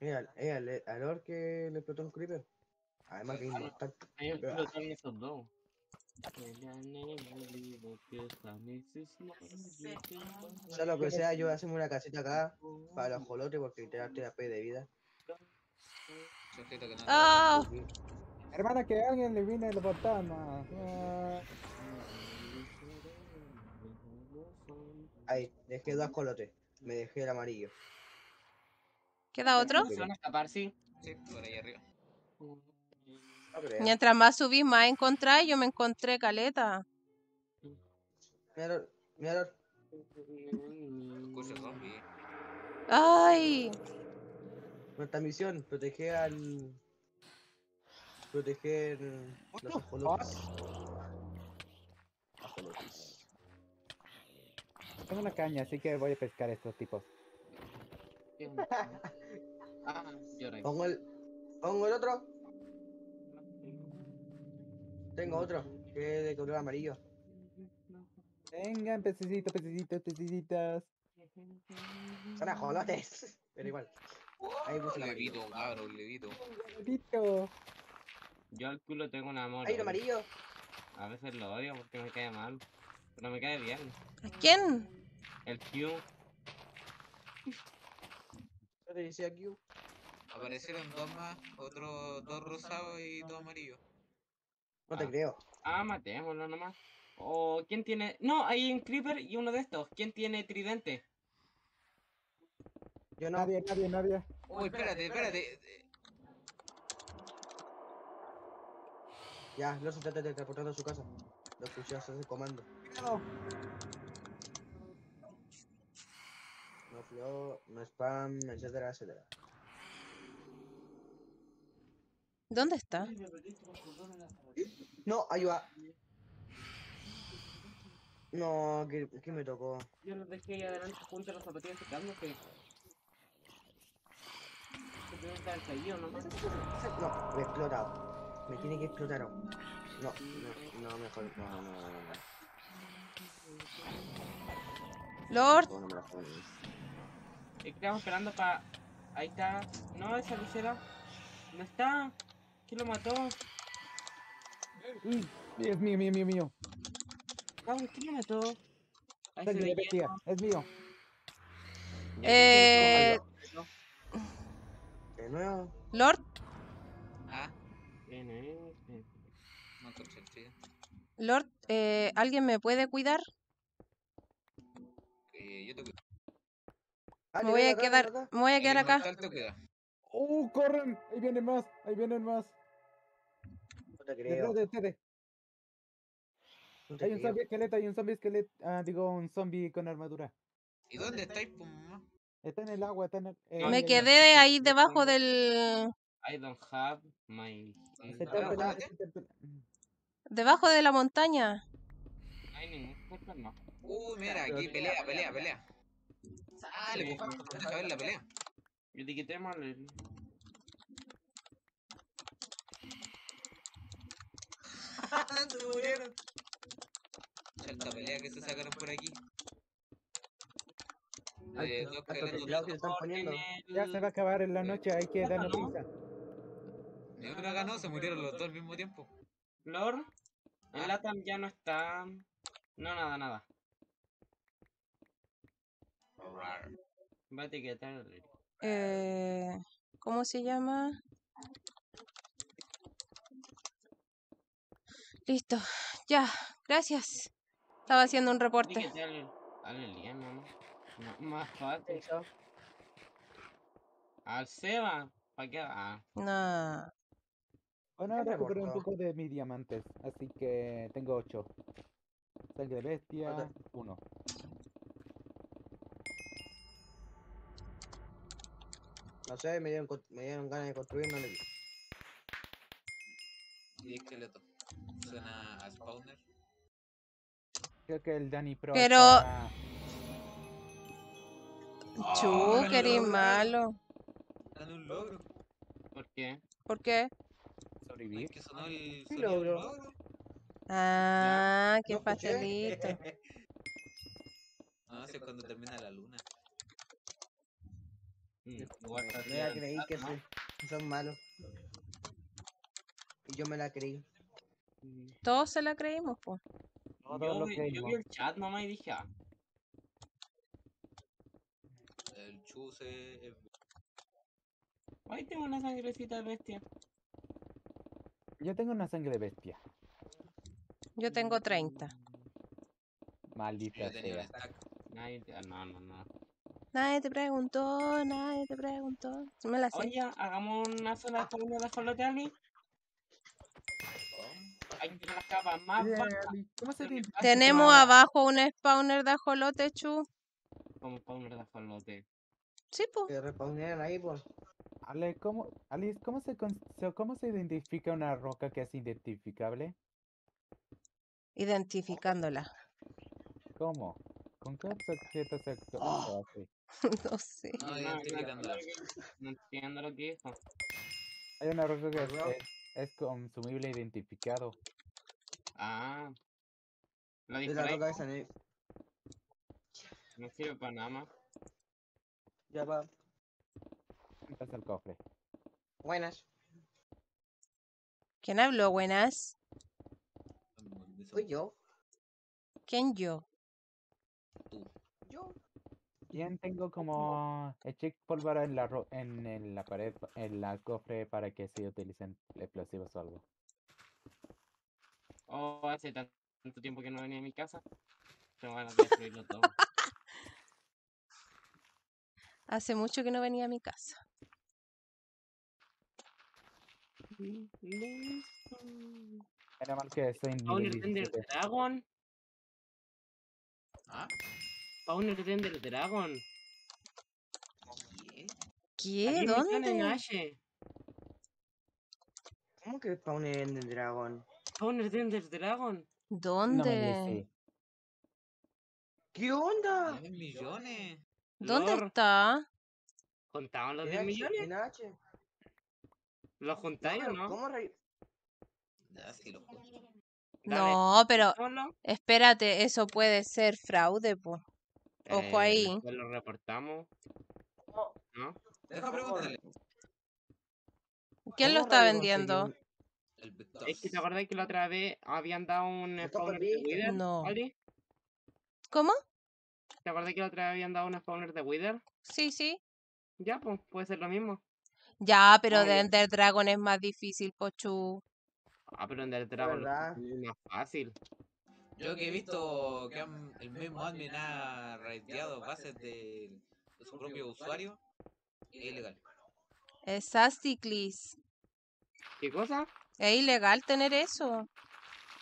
Mira, eh, al, al Lord que le explotó un creeper. Además que es inmortal. A mí me explotaron esos dos. Sea lo que sea, yo voy a hacerme una casita acá para los jolotes porque te da P de vida. Ah. Hermana, que alguien le viene el fantasma. Ah, Ahí, dejé dos jolotes. Me dejé el amarillo. ¿Queda otro? ¿Se van a escapar, sí? Sí, por ahí arriba. Mientras más subís, más encontráis. Yo me encontré caleta. Mira, mira, Escucho zombie. Ay, nuestra misión, proteger al... Proteger los ajolotes. Ajolotes. Tengo una caña, así que voy a pescar a estos tipos. Ah. Pongo el... Pongo el otro. Tengo otro, que es de color amarillo. Vengan, pececitos, pececitos, pececitas. Son ajolotes. Pero igual. Ahí puse el Un amarillo. levito, cabrón, un levito. Gatito. Yo al culo tengo un amor. Ahí el odio. amarillo. A veces lo odio porque me cae mal. Pero me cae bien. ¿a quién? El Q. Yo te decía Q. Aparecieron dos más, otro, dos rosados y dos amarillos. No te Ah. creo. Ah, matémoslo nomás. O quién tiene. No, hay un creeper y uno de estos. ¿Quién tiene tridente? Yo no. Nadie, nadie, nadie. Uy, espérate, espérate. Ya, no se está teletransportando a su casa. Lo escuché hacer ese comando. No. No flow, no spam, etcétera, etcétera. ¿Dónde está? No, ayuda. No, ¿qué, qué me tocó? Yo los dejé ahí adelante junto a los zapatillas secándose. Se tienen que estar caído nomás. No, me he explotado. Me tiene que explotar aún. No, no, no, mejor. No, no, no, no. no. Lord, No, no me la. Estamos esperando para. Ahí está. No, esa visera. No está. ¿Quién lo mató? Mm, Es mío, mío, mío, mío. Cabrón, ¿quién lo mató? A ese Sangre de de bestia, es mío. Eh, De nuevo. Lord, Ah, ¿Quién es? Eh, no chido. Lord, eh, ¿alguien me puede cuidar? Eh, yo te cuido. Ah, Me ¿te voy a quedar, me voy a quedar acá. ¡Uh, corren! Ahí vienen más, ahí vienen más. No te Detrás creo. de ustedes. No te Hay un creo. zombie esqueleto, hay un zombie esqueleto. Ah, digo, un zombie con armadura. ¿Y dónde estáis, pues, mamá? Está en el agua, está en el. eh, Me quedé ahí Yo debajo del, I don't have my. Debajo de la montaña. No hay ningún creeper, no. Uh, mira, aquí pelea, pelea, pelea. Sale, pues, deja ver la pelea. Etiquetemos el. se murieron. Esta pelea que se sacaron por aquí. Pero dos que están poniendo. Ya se va a acabar en la noche, hay que darnos ¿no? prisa. Ni uno ganó, se murieron los dos al mismo tiempo. Lord, el Ah. Atam ya no está. No, nada, nada. Va a etiquetar el. Eh, ¿Cómo se llama? Listo, ya, gracias. Estaba haciendo un reporte. Al. Al Elian, mamá. No, más fácil. Al Seba. ¿Para qué? Ah. No. Bueno, ¿Quién recuperé un poco de mis diamantes, así que tengo 8. Sangre de bestia, ¿Cuánto? 1. No sé, me dieron, me dieron ganas de construir, no le di. Y esqueleto. Suena a spawner. Creo que el Danny Pro. Pero- está- Chu, ganó que eres logro. malo. Dale un logro. ¿Por qué? ¿Por qué? ¿No es sobrevivir. que sonó el Sí, sonido del logro. logro? Ah, qué No pastelito. No, sé cuando termina la luna. Mm, igual Me la creí que, se- que son malos. Y yo me la creí. Todos se la creímos, pues. Todos Yo, lo vi- yo vi creímos. el chat nomás y dije, ah, El chuse es ahí tengo una sangrecita de bestia. Yo tengo una sangre de bestia. Yo tengo 30. Maldita Yo sea. Nadie te- ah, no, no, no. Nadie te preguntó, nadie te preguntó. Me la sé. Oye, hagamos una zona de spawner de ajolote, Ali. Hay que tirar las capas más bajas ¿Cómo se Tenemos abajo un spawner de ajolote, Chu. como spawner de ajolote. Sí, pues. Respawnean ahí, pues. Ale, ¿cómo, Alice, ¿cómo se, con- se- ¿cómo se identifica una roca que es identificable? Identificándola. ¿Cómo? ¿Con qué objetos se actúa? Oh. no sé. No, No, identificándola. No entiendo lo que es. Hay una roca que es- es consumible identificado. Ah. La De la disparáis, roca esa, ¿no? no sirve para nada más. Ya va. Pasa el cofre. Buenas. ¿Quién habló? Buenas. Soy yo. ¿Quién yo? Yo. Bien, tengo como eché pólvora en la ro- en, en la pared, pa- en la cofre para que se utilicen explosivos o algo. Oh, hace tan- tanto tiempo que no venía a mi casa. Tengo ganas de destruirlo todo. Hace mucho que no venía a mi casa. Era mal que Spawner nivel Tender 17. Dragon. ¿Ah? Spawner Tender Dragon. ¿Qué? En ¿Dónde? Ashe. ¿Cómo que spawnen el Dragon. No me ¿Dónde? ¿Qué onda? 10 millones. ¿Dónde Lord, está? ¿Contaban los En 10 H, millones? en H. ¿Los juntáis o no? ¿Cómo re- Ya, sí lo No, pero espérate, eso puede ser fraude, po. Ojo Eh, ahí. después lo reportamos. ¿Cómo- ¿No? Deja cómo preguntarle. ¿Quién lo está vendiendo? El. Es que te acordás que la otra vez habían dado un spawner de. Wither, No. Ali? ¿Cómo? ¿Te acordás que la otra vez habían dado un spawner de Wither? Sí, sí. Ya, pues, puede ser lo mismo. Ya, pero Ah, de. Ender Dragon es más difícil, Pochu. Ah, pero en Dead Dragon es más fácil. Yo que he visto que han- el mismo admin ha rateado bases de, de su propio usuario, es ilegal. Es Asticlis. ¿Qué cosa? Es ilegal tener eso.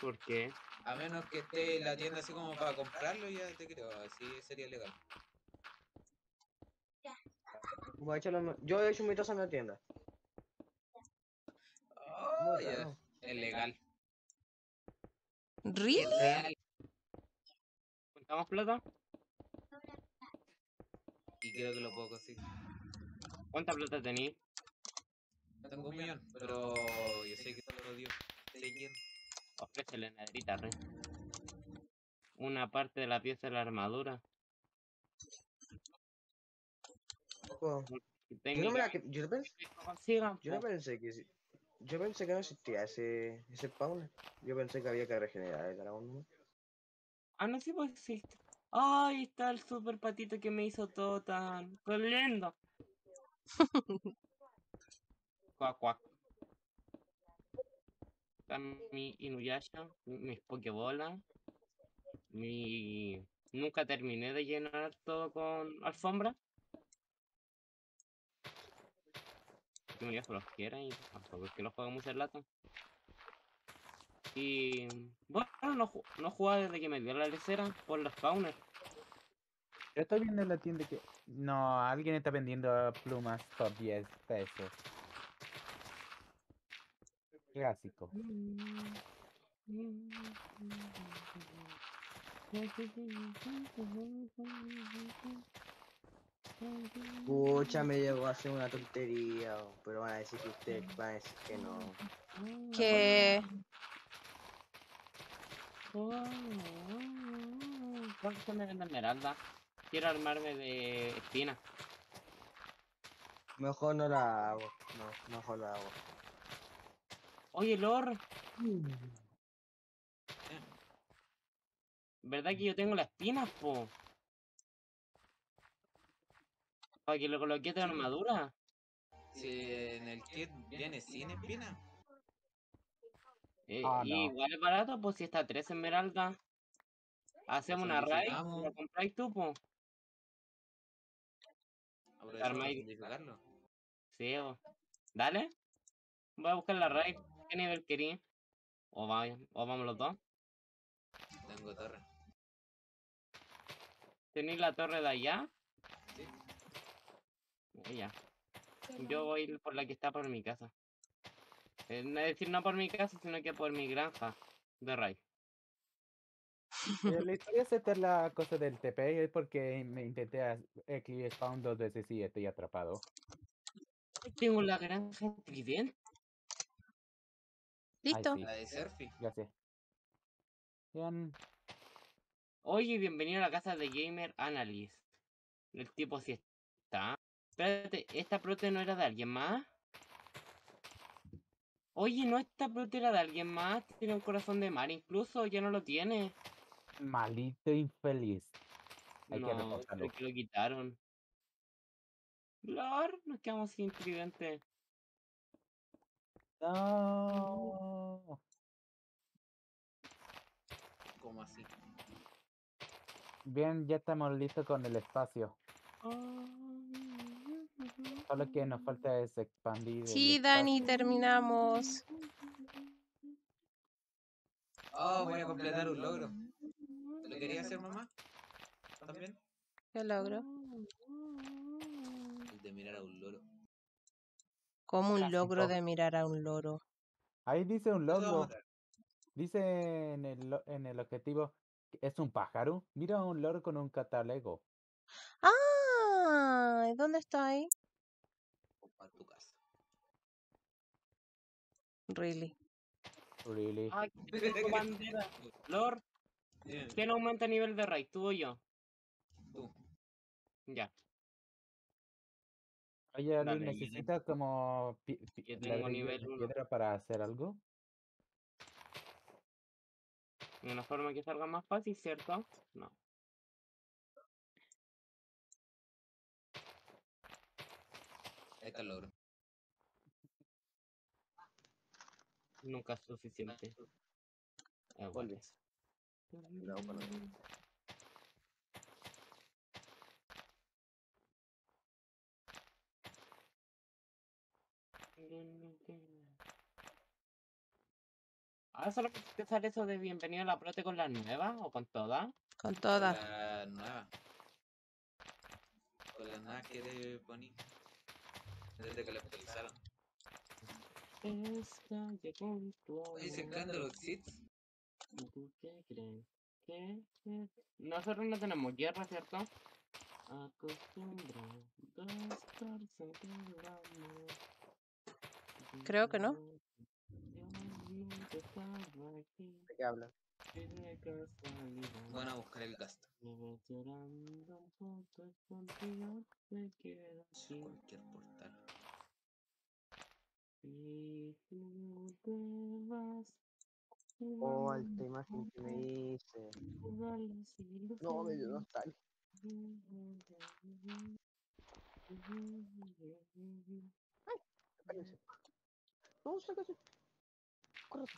¿Por qué? A menos que esté en la tienda así como para comprarlo, ya te creo, así sería legal. Voy a echarlo- Yo he hecho mi taza en la tienda. Oh, Muy ya, raro. Es legal. ¿Really? Es real. ¿Contamos plata? Y creo que lo puedo conseguir. ¿Cuánta plata tenéis? Tengo un millón, pero yo sé que solo lo dio. Sé quién. Ofrécele negrita, re. Una parte de la pieza de la armadura. Ojo, Yo no, me la yo, pensé, yo no pensé que si- yo pensé que no existía ese, ese spawner. Yo pensé que había que regenerar el dragón. ¿no? Ah, no, sí, pues existe. Ay, está el super patito que me hizo todo tan, tan lindo. cuac, cuac. Está mi Inuyasha, mi- mis Pokébolas. Mi... Nunca terminé de llenar todo con alfombra. Que mi viejo los quiera y tampoco es que los juega mucho lata. Y bueno, no, no jugaba desde que me dio la lecera por los spawners. Yo estoy viendo en la tienda que. No, alguien está vendiendo plumas por 10 pesos. Clásico. Pucha, me llegó a hacer una tontería, pero van a decir que ustedes van a decir que no. Que ¿Cuánto se me vende esmeralda? Quiero armarme de espina. Mejor no la hago. No, mejor la hago. Oye, Lor, ¿Verdad que yo tengo las espinas, po? Para que lo coloque de armadura. Si en el kit viene sin espina. Eh, Ah, y igual es barato, pues si está 3 esmeraldas. Hacemos una raid, la compráis tú, po. Armáis-. Sí, po. Dale. Voy a buscar la raid. ¿Qué nivel querí? O, va- o vamos los dos. Tengo torre. ¿Tenéis la torre de allá? Sí. Yo voy por la que está por mi casa. Eh, no- Es decir, no por mi casa, sino que por mi granja de raid. Eh, La historia es esta es la cosa del TP, es porque me intenté Eclipse Spawn dos veces y estoy atrapado. Tengo la granja tridente. Listo. sí. La de Surfy. Ya sé. Bien. Oye, bienvenido a la casa de Gamer Analyst. El tipo sí está. Espérate, ¿esta prote no era de alguien más? Oye, ¿no esta prote era de alguien más? Tiene un corazón de mar, incluso ya no lo tiene. Malito infeliz. Hay que no, reportarlo. creo que lo quitaron. Lord, nos quedamos sin tridente. No. ¿Cómo así? Bien, ya estamos listos con el espacio. Solo que nos falta es expandir. Sí, Dani, terminamos. Oh, voy a completar un logro. ¿Lo quería hacer mamá? ¿También? ¿Qué logro? El de mirar a un loro. Como un logro de mirar a un loro. Ahí dice un a logro. Dice en el, en el objetivo. que ¿Es un pájaro? Mira un loro con un catálogo. Ah, ¿y ¿dónde está ahí? A tu casa. Really. Really. Ay, bandera. Lord, ¿quién aumenta el nivel de raid? ¿Tú o yo? tú. Ya. Oye, ¿alguien Dale, yo necesita como pi- pi- yo tengo nivel de uno. piedra para hacer algo? De una forma que salga más fácil, ¿cierto? No. El logro. Nunca es suficiente. Eh, bueno. Cuidado con el- Ah, solo que empezar eso de bienvenido a la prote con las nuevas o con todas. Con Con todas. la nueva. Con la nueva que le poní. Desde que la actualizaron. Esta llegó tu Oye, se amor, creando los. ¿y tú qué crees? ¿Qué? Nosotros no tenemos guerra, ¿cierto? Acostumbrado a estar amor. Creo que no. ¿De qué hablan? Van a buscar el gasto. Cualquier portal. Y tú te vas. Oh, alta imagen que me hice. No, me dio nostalgia. Espérense. No, sácate. Córrete.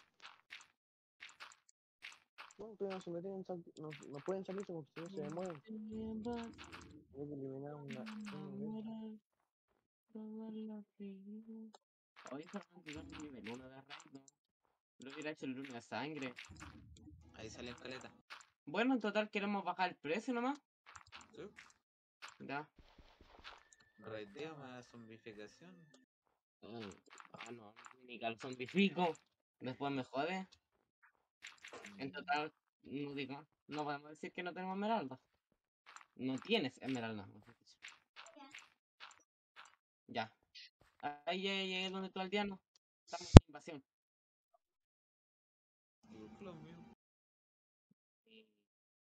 No, no se me tienen no, no pueden salir porque si no se me mueven. Tengo que eliminar una. Hoy Fernando no nivel 1 de raid, ¿no? Lo hubiera hecho el lunes de sangre. Ahí salen caleta. Bueno, en total queremos bajar el precio nomás. ¿Sí? Ya. Raideo más zombificación. Mm, Ah, no, ni calzón bifico. Después me jode. En Mm, total, no digo, no podemos decir que no tenemos esmeralda. No tienes esmeralda. Ya. Ahí ya llegué donde tú aldeano. Estamos en invasión.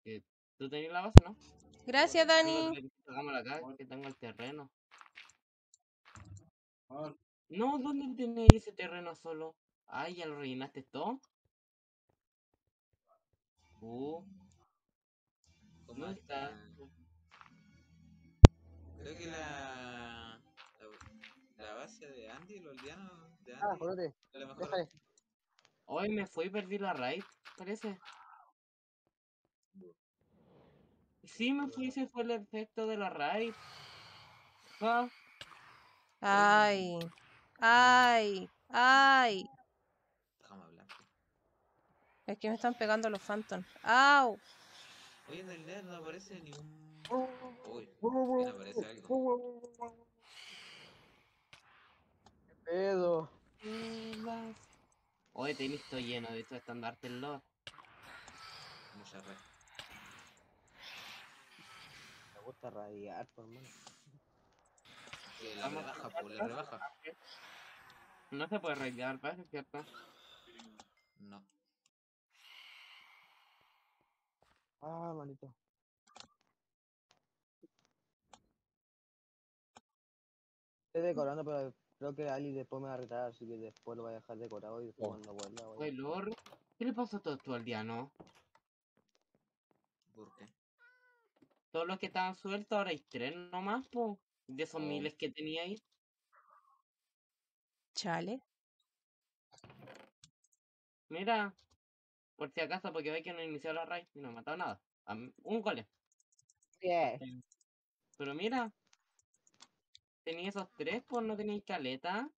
Eh, ¿Tú tenías la base, no? Gracias, Dani. que Hagámosla acá, que tengo el terreno. No, ¿dónde tenéis ese terreno solo? Ay, ¿ya lo rellenaste todo? Uh, ¿Cómo No está? Creo que la, la, la base de Andy, los aldeanos de Ah, Andy, joder, es la mejor. déjale. Hoy me fui y perdí la raid, parece. Sí, me fui y se fue el efecto de la raid. Ah, Ay, ay, ay. Déjame hablar. Es que me están pegando los Phantom. ¡Au! Oye, en el net no aparece ni un... Uy, bien aparece algo. ¿Qué pedo? Hoy te he visto lleno de estos estandartes Lord. Mucha red. Me gusta radiar, por hermano. Que la rebaja, pues, la rebaja. No se puede raidear, parece cierto. No. Ah, manito. Estoy decorando, pero creo que Ali después me va a retar, así que después lo voy a dejar decorado y después Oh. cuando vuelva voy Lord, ¿qué le pasó a todo tu aldeano? ¿Por qué? Todos los que estaban sueltos, ahora hay tres nomás, po. De esos Oh. miles que tenía ahí. Chale. Mira, por si acaso, porque ve que no inició la raid y no ha matado nada. Un gole. Bien. Pero mira, tenía esos tres, pues no tenía caleta.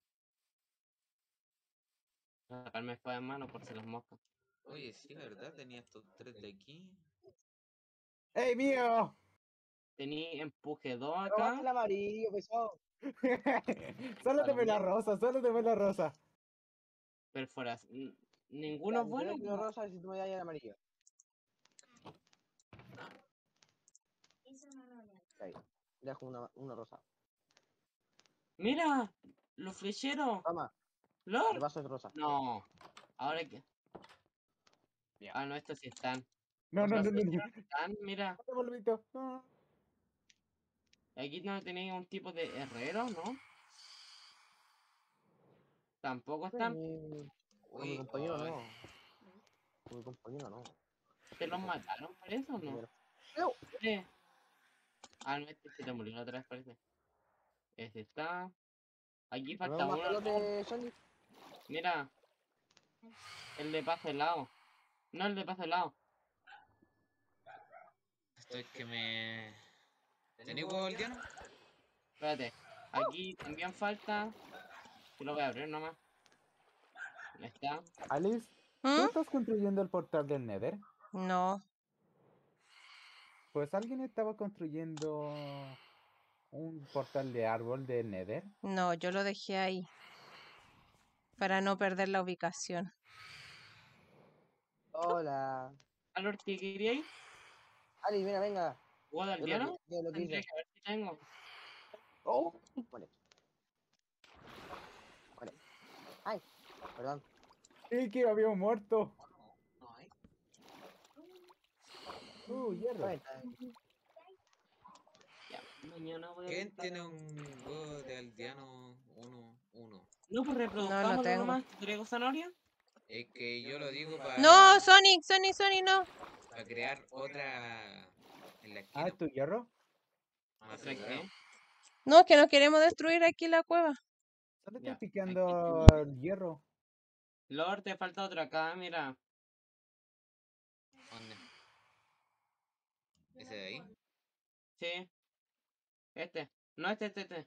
Voy a sacarme espada en mano por si las moscas. Oye, sí, la verdad, tenía estos tres de aquí. ¡Ey, mío! Tenía empuje 2 Robaste acá. el amarillo, pesado. solo te Para la rosa, solo te la rosa. Perforas. n- Ninguno es bueno. Yo rosa si tú me das el amarillo. Ahí. Dejo una, una rosa. Mira, los flecheros. Toma, te Lord. paso el rosa. No. Ahora que. Ah, no, estos sí están. No, no, no, no. están, mira. No. Aquí no tenéis un tipo de herrero, ¿no? Tampoco están. Mi Uy, compañero no. Mi compañero no. ¿Te los mataron por eso o no? Sí. Ah, no, este se te murió la otra vez, parece. Este está. Aquí falta ¿No uno. de Sonic? Mira. El de paso helado. No, el de paso helado. Estoy que me... ¿Tenéis huevo aldeano? Espérate. Aquí también falta. Que lo voy a abrir nomás. Ahí está. Alice, ¿tú ¿Mm? estás construyendo el portal del Nether? No. Pues alguien estaba construyendo un portal de árbol de Nether. No, yo lo dejé ahí. Para no perder la ubicación. Hola. ¿Alor que queríais? Ali, mira, venga. Lo que Tendría que ver si tengo. Oh, vale. Vale. Ay, perdón. ¡Sí, que había muerto! No hay. ¡Uh, hierro! Ya, mañana voy a. ¿Quién tiene un huevo de aldeano 1, 1? No, pues reproduzcámoslo tengo. nomás. ¿Traigo zanahoria? Es que yo lo digo para... No, Sonic, Sonic, Sonic, no. Para crear otra Ah, esquina. ¿tu hierro? más ¿Otra asegurado. qué? No, es que no queremos destruir aquí la cueva. Estoy aquí picando el hierro. Lord, te falta otra acá, mira. ¿Dónde? ¿Ese de ahí? Sí. Este. No, este, este, este.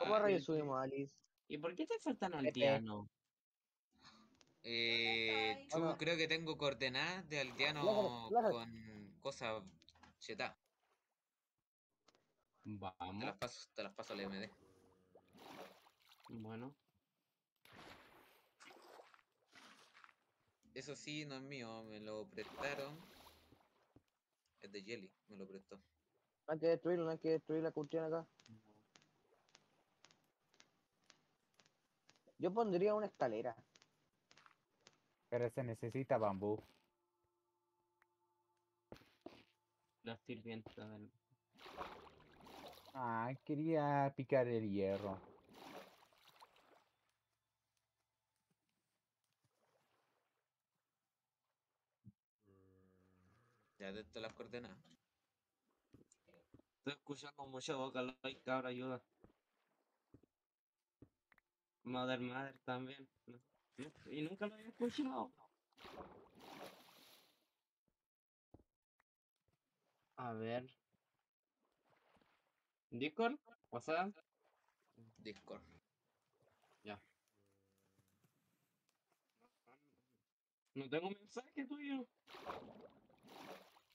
¿Cómo Ah, rayos subimos, Alice? ¿Y por qué te faltan Este. aldeanos? Eh, yo Vamos. creo que tengo coordenadas de aldeano Lájale, lájale. con cosas chetadas. Te las paso, te las paso a la MD. Bueno. Eso sí, no es mío, me lo prestaron. Es de Jelly, me lo prestó. No hay que destruirlo, no hay que destruir la cuestión acá. Yo pondría una escalera. Pero se necesita bambú. Los sirvientes del... Ah, quería picar el hierro. Ya te te las coordenadas. Estoy escuchando mucho Vocaloid, cabra, ayuda. Mother Mother también. ¿no? Y nunca lo había escuchado. A ver. Discord, WhatsApp. Discord. No tengo mensaje tuyo.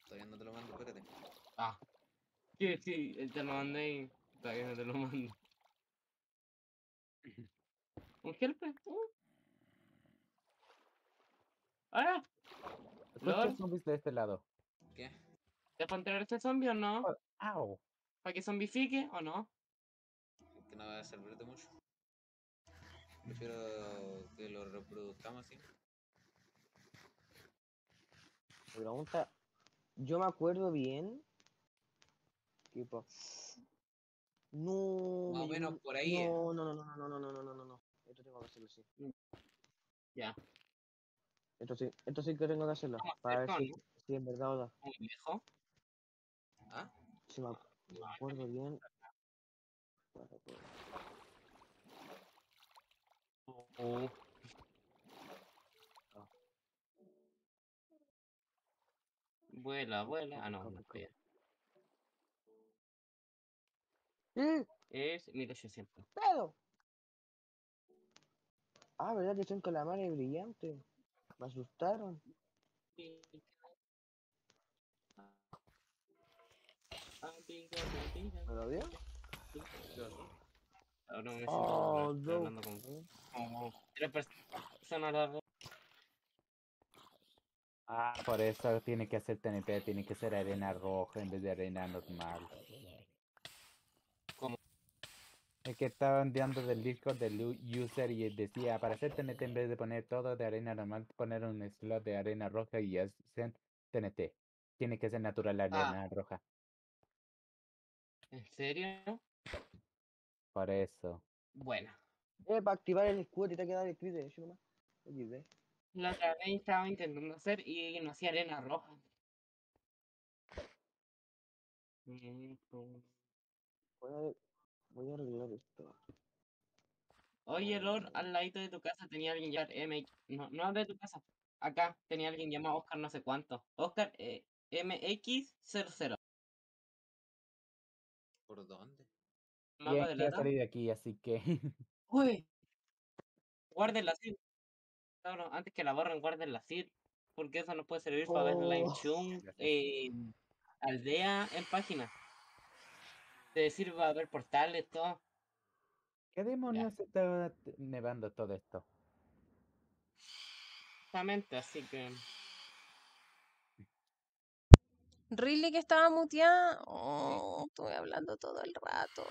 Todavía no te lo mando, espérate. Ah. Sí, sí, eh, te lo mandé y todavía no te lo mando. ¿Un help? Uh. ¡Ah! Escucha Lord. zombies de este lado. ¿Qué? ¿Te pueden tener este zombie o no? ¡Au! ¿Para que zombifique o no? Es que no va a servir de mucho. Prefiero que lo reproduzcamos así. Me pregunta, yo me acuerdo bien. Tipo. No. Más o me menos por ahí, eh. No, no, no, no, no, no, no, no, no, no, no. Esto tengo que hacerlo sí. Ya. Esto sí, esto sí que tengo que hacerlo. Vamos Para ver si, si en verdad o no. Muy viejo. ¿Ah? Si me, ac- me acuerdo bien. Oh. Vuela, vuela. Ah, no, no estoy. ¡Eh! Es 1800. ¡Pedo! Ah, ¿verdad que son calamares brillantes? Me asustaron. ¿Me lo vio? Ahora me Oh, no. hablando con como tres personas a la vez. Ah, por eso tiene que hacer TNT, tiene que ser arena roja en vez de arena normal. Es que estaba enviando del Discord del user y él decía, para hacer TNT en vez de poner todo de arena normal, poner un slot de arena roja y hacen TNT. Tiene que ser natural la Ah. arena roja. ¿En serio? Por eso. Bueno. Eh, para activar el escudo y te queda el de hecho nomás. La otra vez estaba intentando hacer y no hacía arena roja. Pues. Voy a, arreglar esto. Oye, Lord, al ladito de tu casa tenía alguien llamado MX. No, no de tu casa. Acá tenía alguien llamado Oscar no sé cuánto. Oscar eh, MX00. ¿Por dónde? Mapa de la salir de aquí, así que Uy. Guarden la CID. Cabrón, antes que la borren, guarden la CID. Porque eso nos puede servir para ver Lime Oh. Chung, Gracias. eh, aldea en página. Te sirve para ver portales, todo. ¿qué demonios está t- nevando todo esto? Exactamente, así que. ¿Really que estaba muteada? Oh, estuve hablando todo el rato.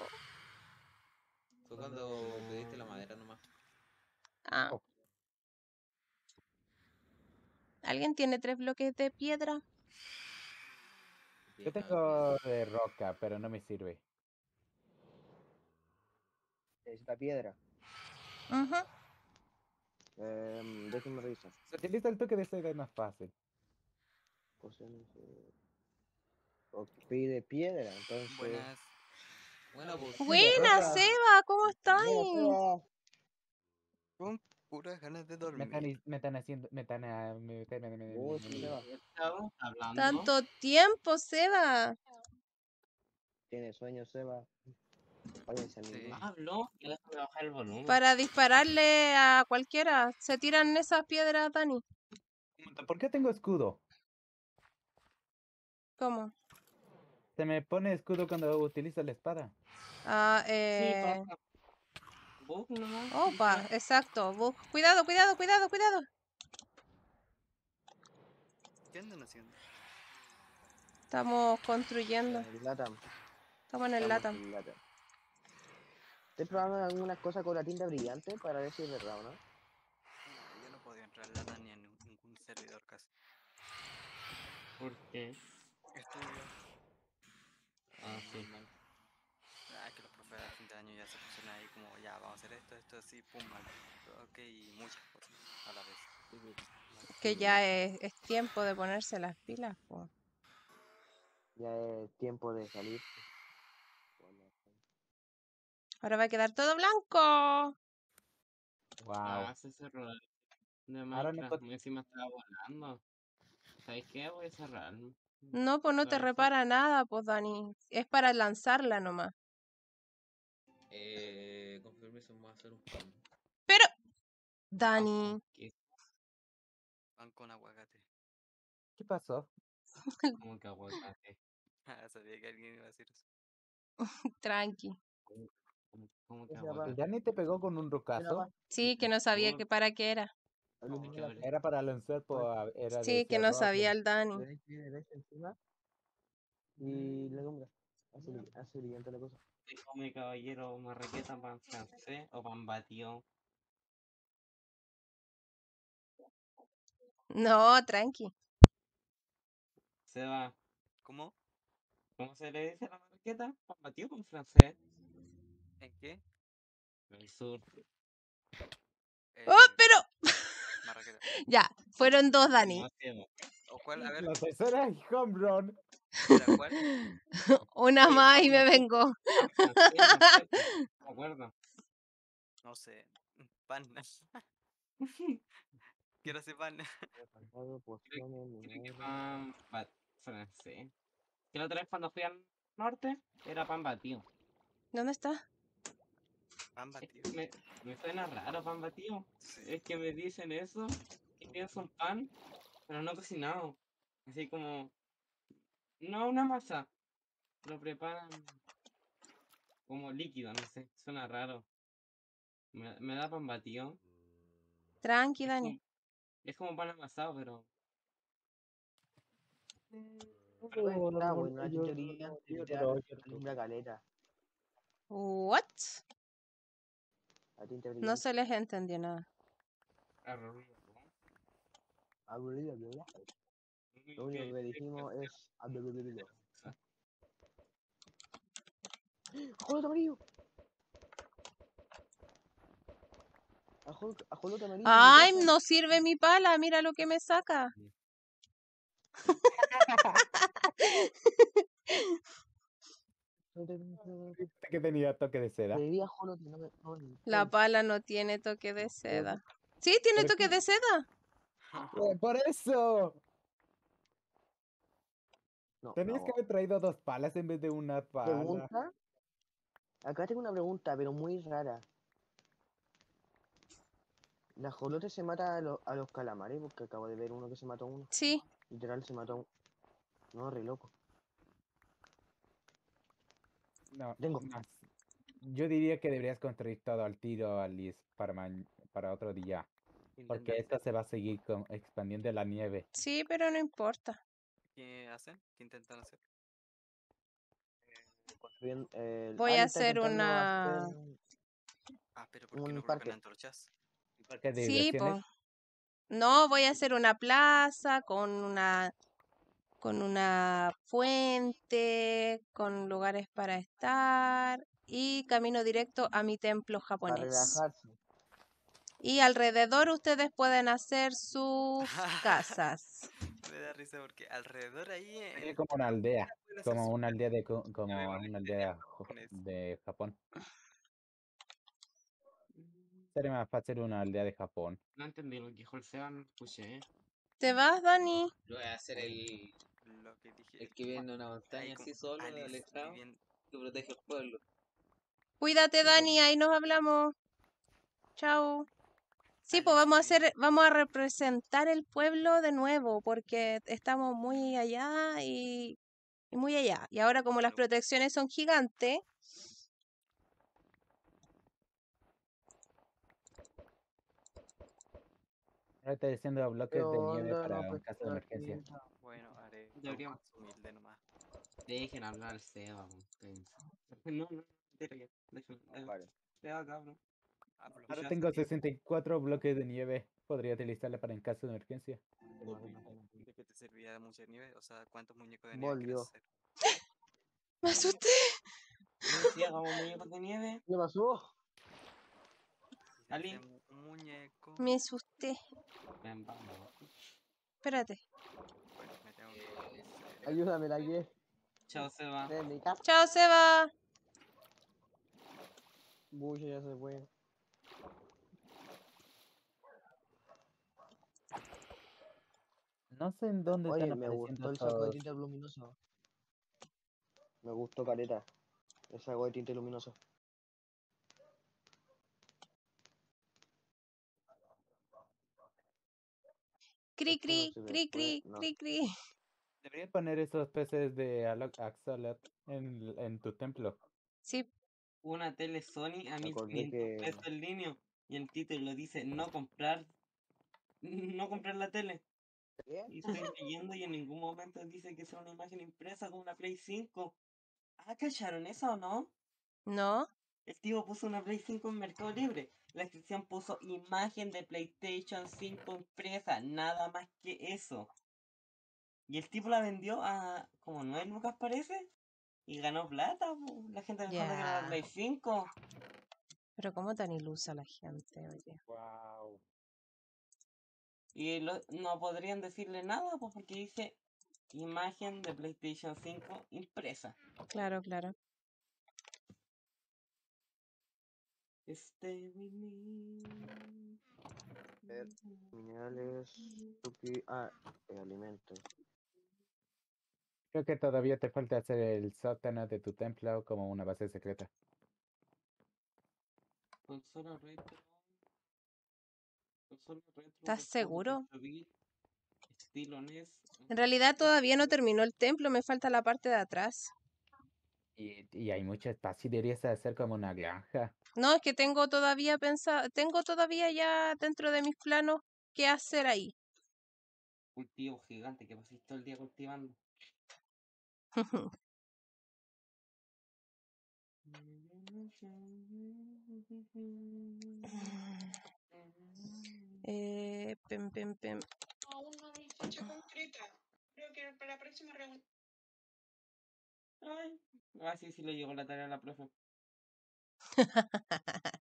Fue cuando pediste la madera nomás. Ah. Oh. ¿Alguien tiene tres bloques de piedra? Yo tengo de roca, pero no me sirve. Necesita piedra. Ujú. Eh, déjenme revisar. Se utiliza el toque de cera, es más fácil. Eh, o pide piedra, entonces. Buenas. Bueno, pues. Buena, Rosa. Seba, ¿cómo estás? Con puras ganas de Me dormir. están, is- me están haciendo, me están, ah, me están- me- me- Oh, me- me-. Tanto tiempo, Seba. Tiene sueño, Seba. Váyanse al Sí. nivel. Hablo, y déjame bajar el volumen. Para dispararle a cualquiera. Se tiran esas piedras, Dani. ¿Por qué tengo escudo? ¿Cómo? Se me pone escudo cuando utilizo la espada. Ah, Sí, eh... pasa. Bug nomás, Opa, exacto. bu- Cuidado, cuidado, cuidado, cuidado. ¿Qué andan haciendo? Estamos construyendo. En el LATAM. Estamos en el Estamos LATAM. Estoy probando algunas cosas con la tinta brillante para ver si es verdad o no. No, yo no podía entrar en la ni en ningún- servidor casi. ¿Por qué? Estudio. Ah, sí. Ah, que los profes a fin de año ya se pusieron ahí como, ya, vamos a hacer esto, esto, así, pum, mal. Ok, y muchas cosas a la vez. Que ya es, es tiempo de ponerse las pilas, po. Ya es tiempo de salir. Bueno, Ahora va a quedar todo blanco. Wow. Ah, se cerró. De Ahora no Minecraft, encima estaba volando. ¿Sabes qué? Voy a cerrar. No, pues no te repara nada, pues Dani. Es para lanzarla nomás. Eh, con permiso, vamos a hacer un pan. Pero, Dani, ¿Qué? Pan con aguacate. ¿Qué pasó? ¿Cómo que aguacate? Ah, sabía que alguien iba a decir eso. tranqui. ¿Cómo. ¿El aguacate? Dani te pegó con un rocazo? Sí, que no sabía No. que para qué era. Era para lanzar, pues a- era Sí, que no sabía pues. el Dani. Y la compra. Hace brillante la cosa. ¿Se come caballero marraqueta pan francés o pan batido? No, tranqui. Se va. ¿Cómo? ¿Cómo se le dice a la marraqueta? ¿Pan batido o pan francés? ¿En qué? En el sur. Eh, ¡Oh, pero! Marraqueta. Ya, fueron dos, Dani. ¿O cuál? A ver, La tercera es home run. ¿era cuál? Una Sí, más y me vengo. No acuerdo. No sé. Pan. Quiero ese pan. Creo que pan francés. Que la otra vez cuando fui al norte era pan batido. ¿Dónde está? Pan batido. me, me suena raro pan batido. Sí. Es que me dicen eso y pienso en pan, pero no cocinado. Así como, no una masa, lo preparan como líquido, no sé, suena raro. Me, me da pan batido. Tranqui, Es Dani. como, es como pan amasado, pero está yo- No se les entendió nada. Aburrido, ¿verdad? Lo único que dijimos es aburrido. ¡Ajolote amarillo! Ajol- Ajolote amarillo. ¡Ay, no sirve mi pala! Mira lo que me saca. Que tenía toque de seda. La pala no tiene toque de seda. Sí, tiene ¿Por toque de seda. ¡Por eso! no, Tenías no. que haber traído dos palas en vez de una pala. Pregunta. Acá tengo una pregunta, pero muy rara. ¿La ajolote se mata a, lo- a los calamares? Porque acabo de ver uno que se mató a uno. Sí. Literal se mató a uno. No, re loco. No, Tengo. no. Yo diría que deberías construir todo al tiro, Alice, para, ma- para otro día. Porque esta se va a seguir con- expandiendo la nieve. Sí, pero no importa. ¿Qué hacen? ¿Qué intentan hacer? Eh, Voy a está hacer intentando una- hacer- Ah, pero ¿por qué Un no parque. colocan antorchas? Parque de Sí, diversiones. pues. No, voy a hacer una plaza con una con una fuente, con lugares para estar y camino directo a mi templo japonés. Y alrededor ustedes pueden hacer sus casas. Me da risa porque alrededor ahí en Es como una aldea. hacer Como una aldea de, co- como una aldea de Japón. Sería más fácil una aldea de Japón. No entendí lo que dijo el lo escuché. ¿Te vas, Dani? Yo voy a hacer el, lo que dije. el que vive en una montaña así solo, alejado, viviendo- que protege el pueblo. Cuídate, Dani, ahí nos hablamos. Chao. Sí, pues vamos a hacer, vamos a representar el pueblo de nuevo, porque estamos muy allá y, y muy allá. Y ahora como las protecciones son gigantes, Ahora estoy haciendo bloques de nieve para pues, caso de emergencia. está. Bueno, haré algo Deberíamos- humilde nomás. Dejen hablar al Seba. No, no. Déjenlo. eh, Vale. Seba, cabrón. Hablo. Ahora tengo está. 64 bloques de nieve. Podría utilizarla para en caso de emergencia. ¿De qué te servía mucha nieve? O sea, ¿cuántos muñecos de nieve quieres Volvió. hacer? me asusté. Sí, hagamos muñecos de nieve. ¿Qué pasó? Ali. Muñeco. Me asusté. Espérate. Bueno, me tengo que. Ayúdame, la que. Chao, Seba. Chao, Seba. Bucha ya se fue. No sé en dónde Oye, están me gustó el saco de tinta luminoso. Me gustó careta. El saco de tinta luminoso. Cri, no cri, cri, cri, cri, cri. Deberías poner esos peces de Axolot en, en tu templo. Sí, Una tele Sony a Me acordé 1500 que- pesos en línea. Y el título dice no comprar. No comprar la tele. ¿Qué? Y estoy leyendo y en ningún momento dice que sea una imagen impresa con una Play 5. Ah, ¿cacharon eso o no? ¿no? El tipo puso una Play 5 en Mercado Libre. La descripción puso imagen de PlayStation 5 impresa. Nada más que eso. Y el tipo la vendió a como 9 lucas parece. Y ganó plata. po. La gente pensando que era Ya. una Play 5. Pero cómo tan ilusa la gente, oye. Wow. Y lo- no podrían decirle nada pues, porque dice imagen de PlayStation 5 impresa. Claro, claro. Stay with me. Minerales, Tuki, ah, eh, alimentos. Creo que todavía te falta hacer el sótano de tu templo como una base secreta. Consola retro. Consola retro. ¿Estás seguro? 48 bits, Estilo NES. En realidad todavía no terminó el templo, me falta la parte de atrás. Y, y hay mucho espacio y deberías hacer como una granja. No, es que tengo todavía pensado, tengo todavía ya dentro de mis planos qué hacer ahí. Cultivo gigante que pasé todo el día cultivando. eh, pem, pem, pem. Aún no hay fecha concreta. Creo que para la próxima reunión. Ay. Ah, sí, sí le llegó la tarea a la profe.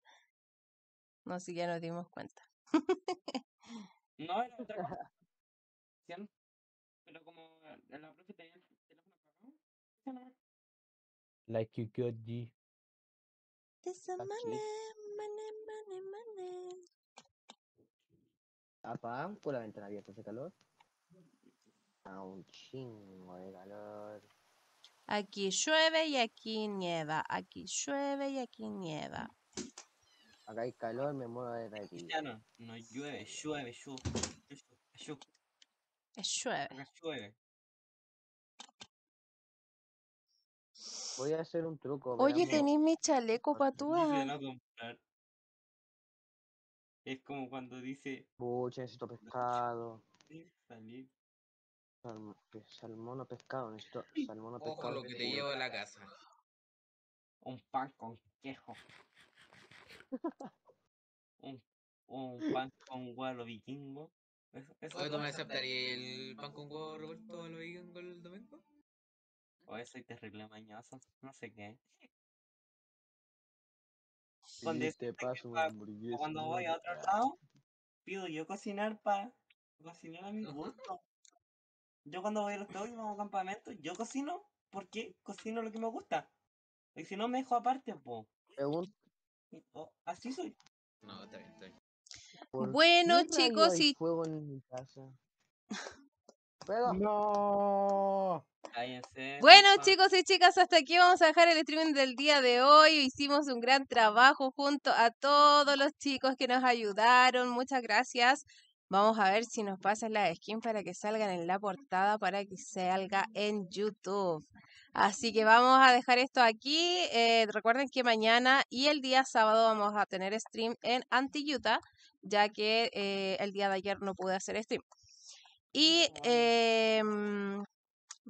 no, sí, ya nos dimos cuenta. No, era otra cosa. Pero como la profe tenía el teléfono apagado. eso nomás. Like you could G. Esa Aquí. money, money, money, money. Apagamos por la ventana abierta, hace calor. A un chingo de calor. Aquí llueve y aquí nieva. Aquí llueve y aquí nieva. Acá hay calor, me muero de reír. Cristiano, no llueve, llueve, llueve. llueve, llueve. acá llueve. Voy a hacer un truco. Oye, tenéis mi chaleco patúa. No comprar. Es como cuando dice Pucha, necesito pescado. "Sí, salir. Salm- pe- salmón o pescado, necesito salmón o Ojo pescado. lo que te llevo a la casa. Un pan con quejo. un, un pan con guaro vikingo. Eso, eso Oye, ¿tú me aceptarías el pan con huevo revuelto a lo con el domingo? Oye, soy terrible mañoso. No sé qué. Sí, Cuando te paso o una hamburguesa. cuando voy a otro ah, lado, pido yo cocinar para cocinar a mi gusto. Yo cuando voy a los y vamos a campamento, yo cocino porque cocino lo que me gusta. Y si no me dejo aparte, pues. pregun- así soy. No, está bien, está bien. ¿por Bueno, chicos, y fuego en mi casa? No. Cállense. Bueno, chicos y chicas, hasta aquí vamos a dejar el streaming del día de hoy. Hicimos un gran trabajo junto a todos los chicos que nos ayudaron. Muchas gracias. Vamos a ver si nos pasan la skin para que salgan en la portada para que salga en YouTube. Así que vamos a dejar esto aquí. Eh, recuerden que mañana y el día sábado vamos a tener stream en Anti-Utah, ya que eh, el día de ayer no pude hacer stream. Y em,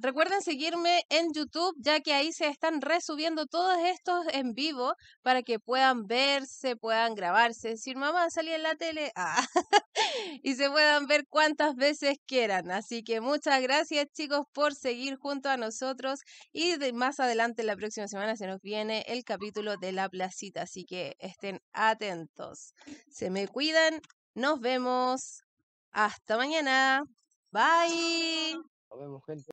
Recuerden seguirme en YouTube, ya que ahí se están resubiendo todos estos en vivo para que puedan verse, puedan grabarse, decir mamá salí en la tele ah, y se puedan ver cuantas veces quieran. Así que muchas gracias chicos por seguir junto a nosotros y de más adelante la próxima semana se nos viene el capítulo de la placita, así que estén atentos. Se me cuidan, nos vemos. Hasta mañana. Bye. Nos vemos, gente.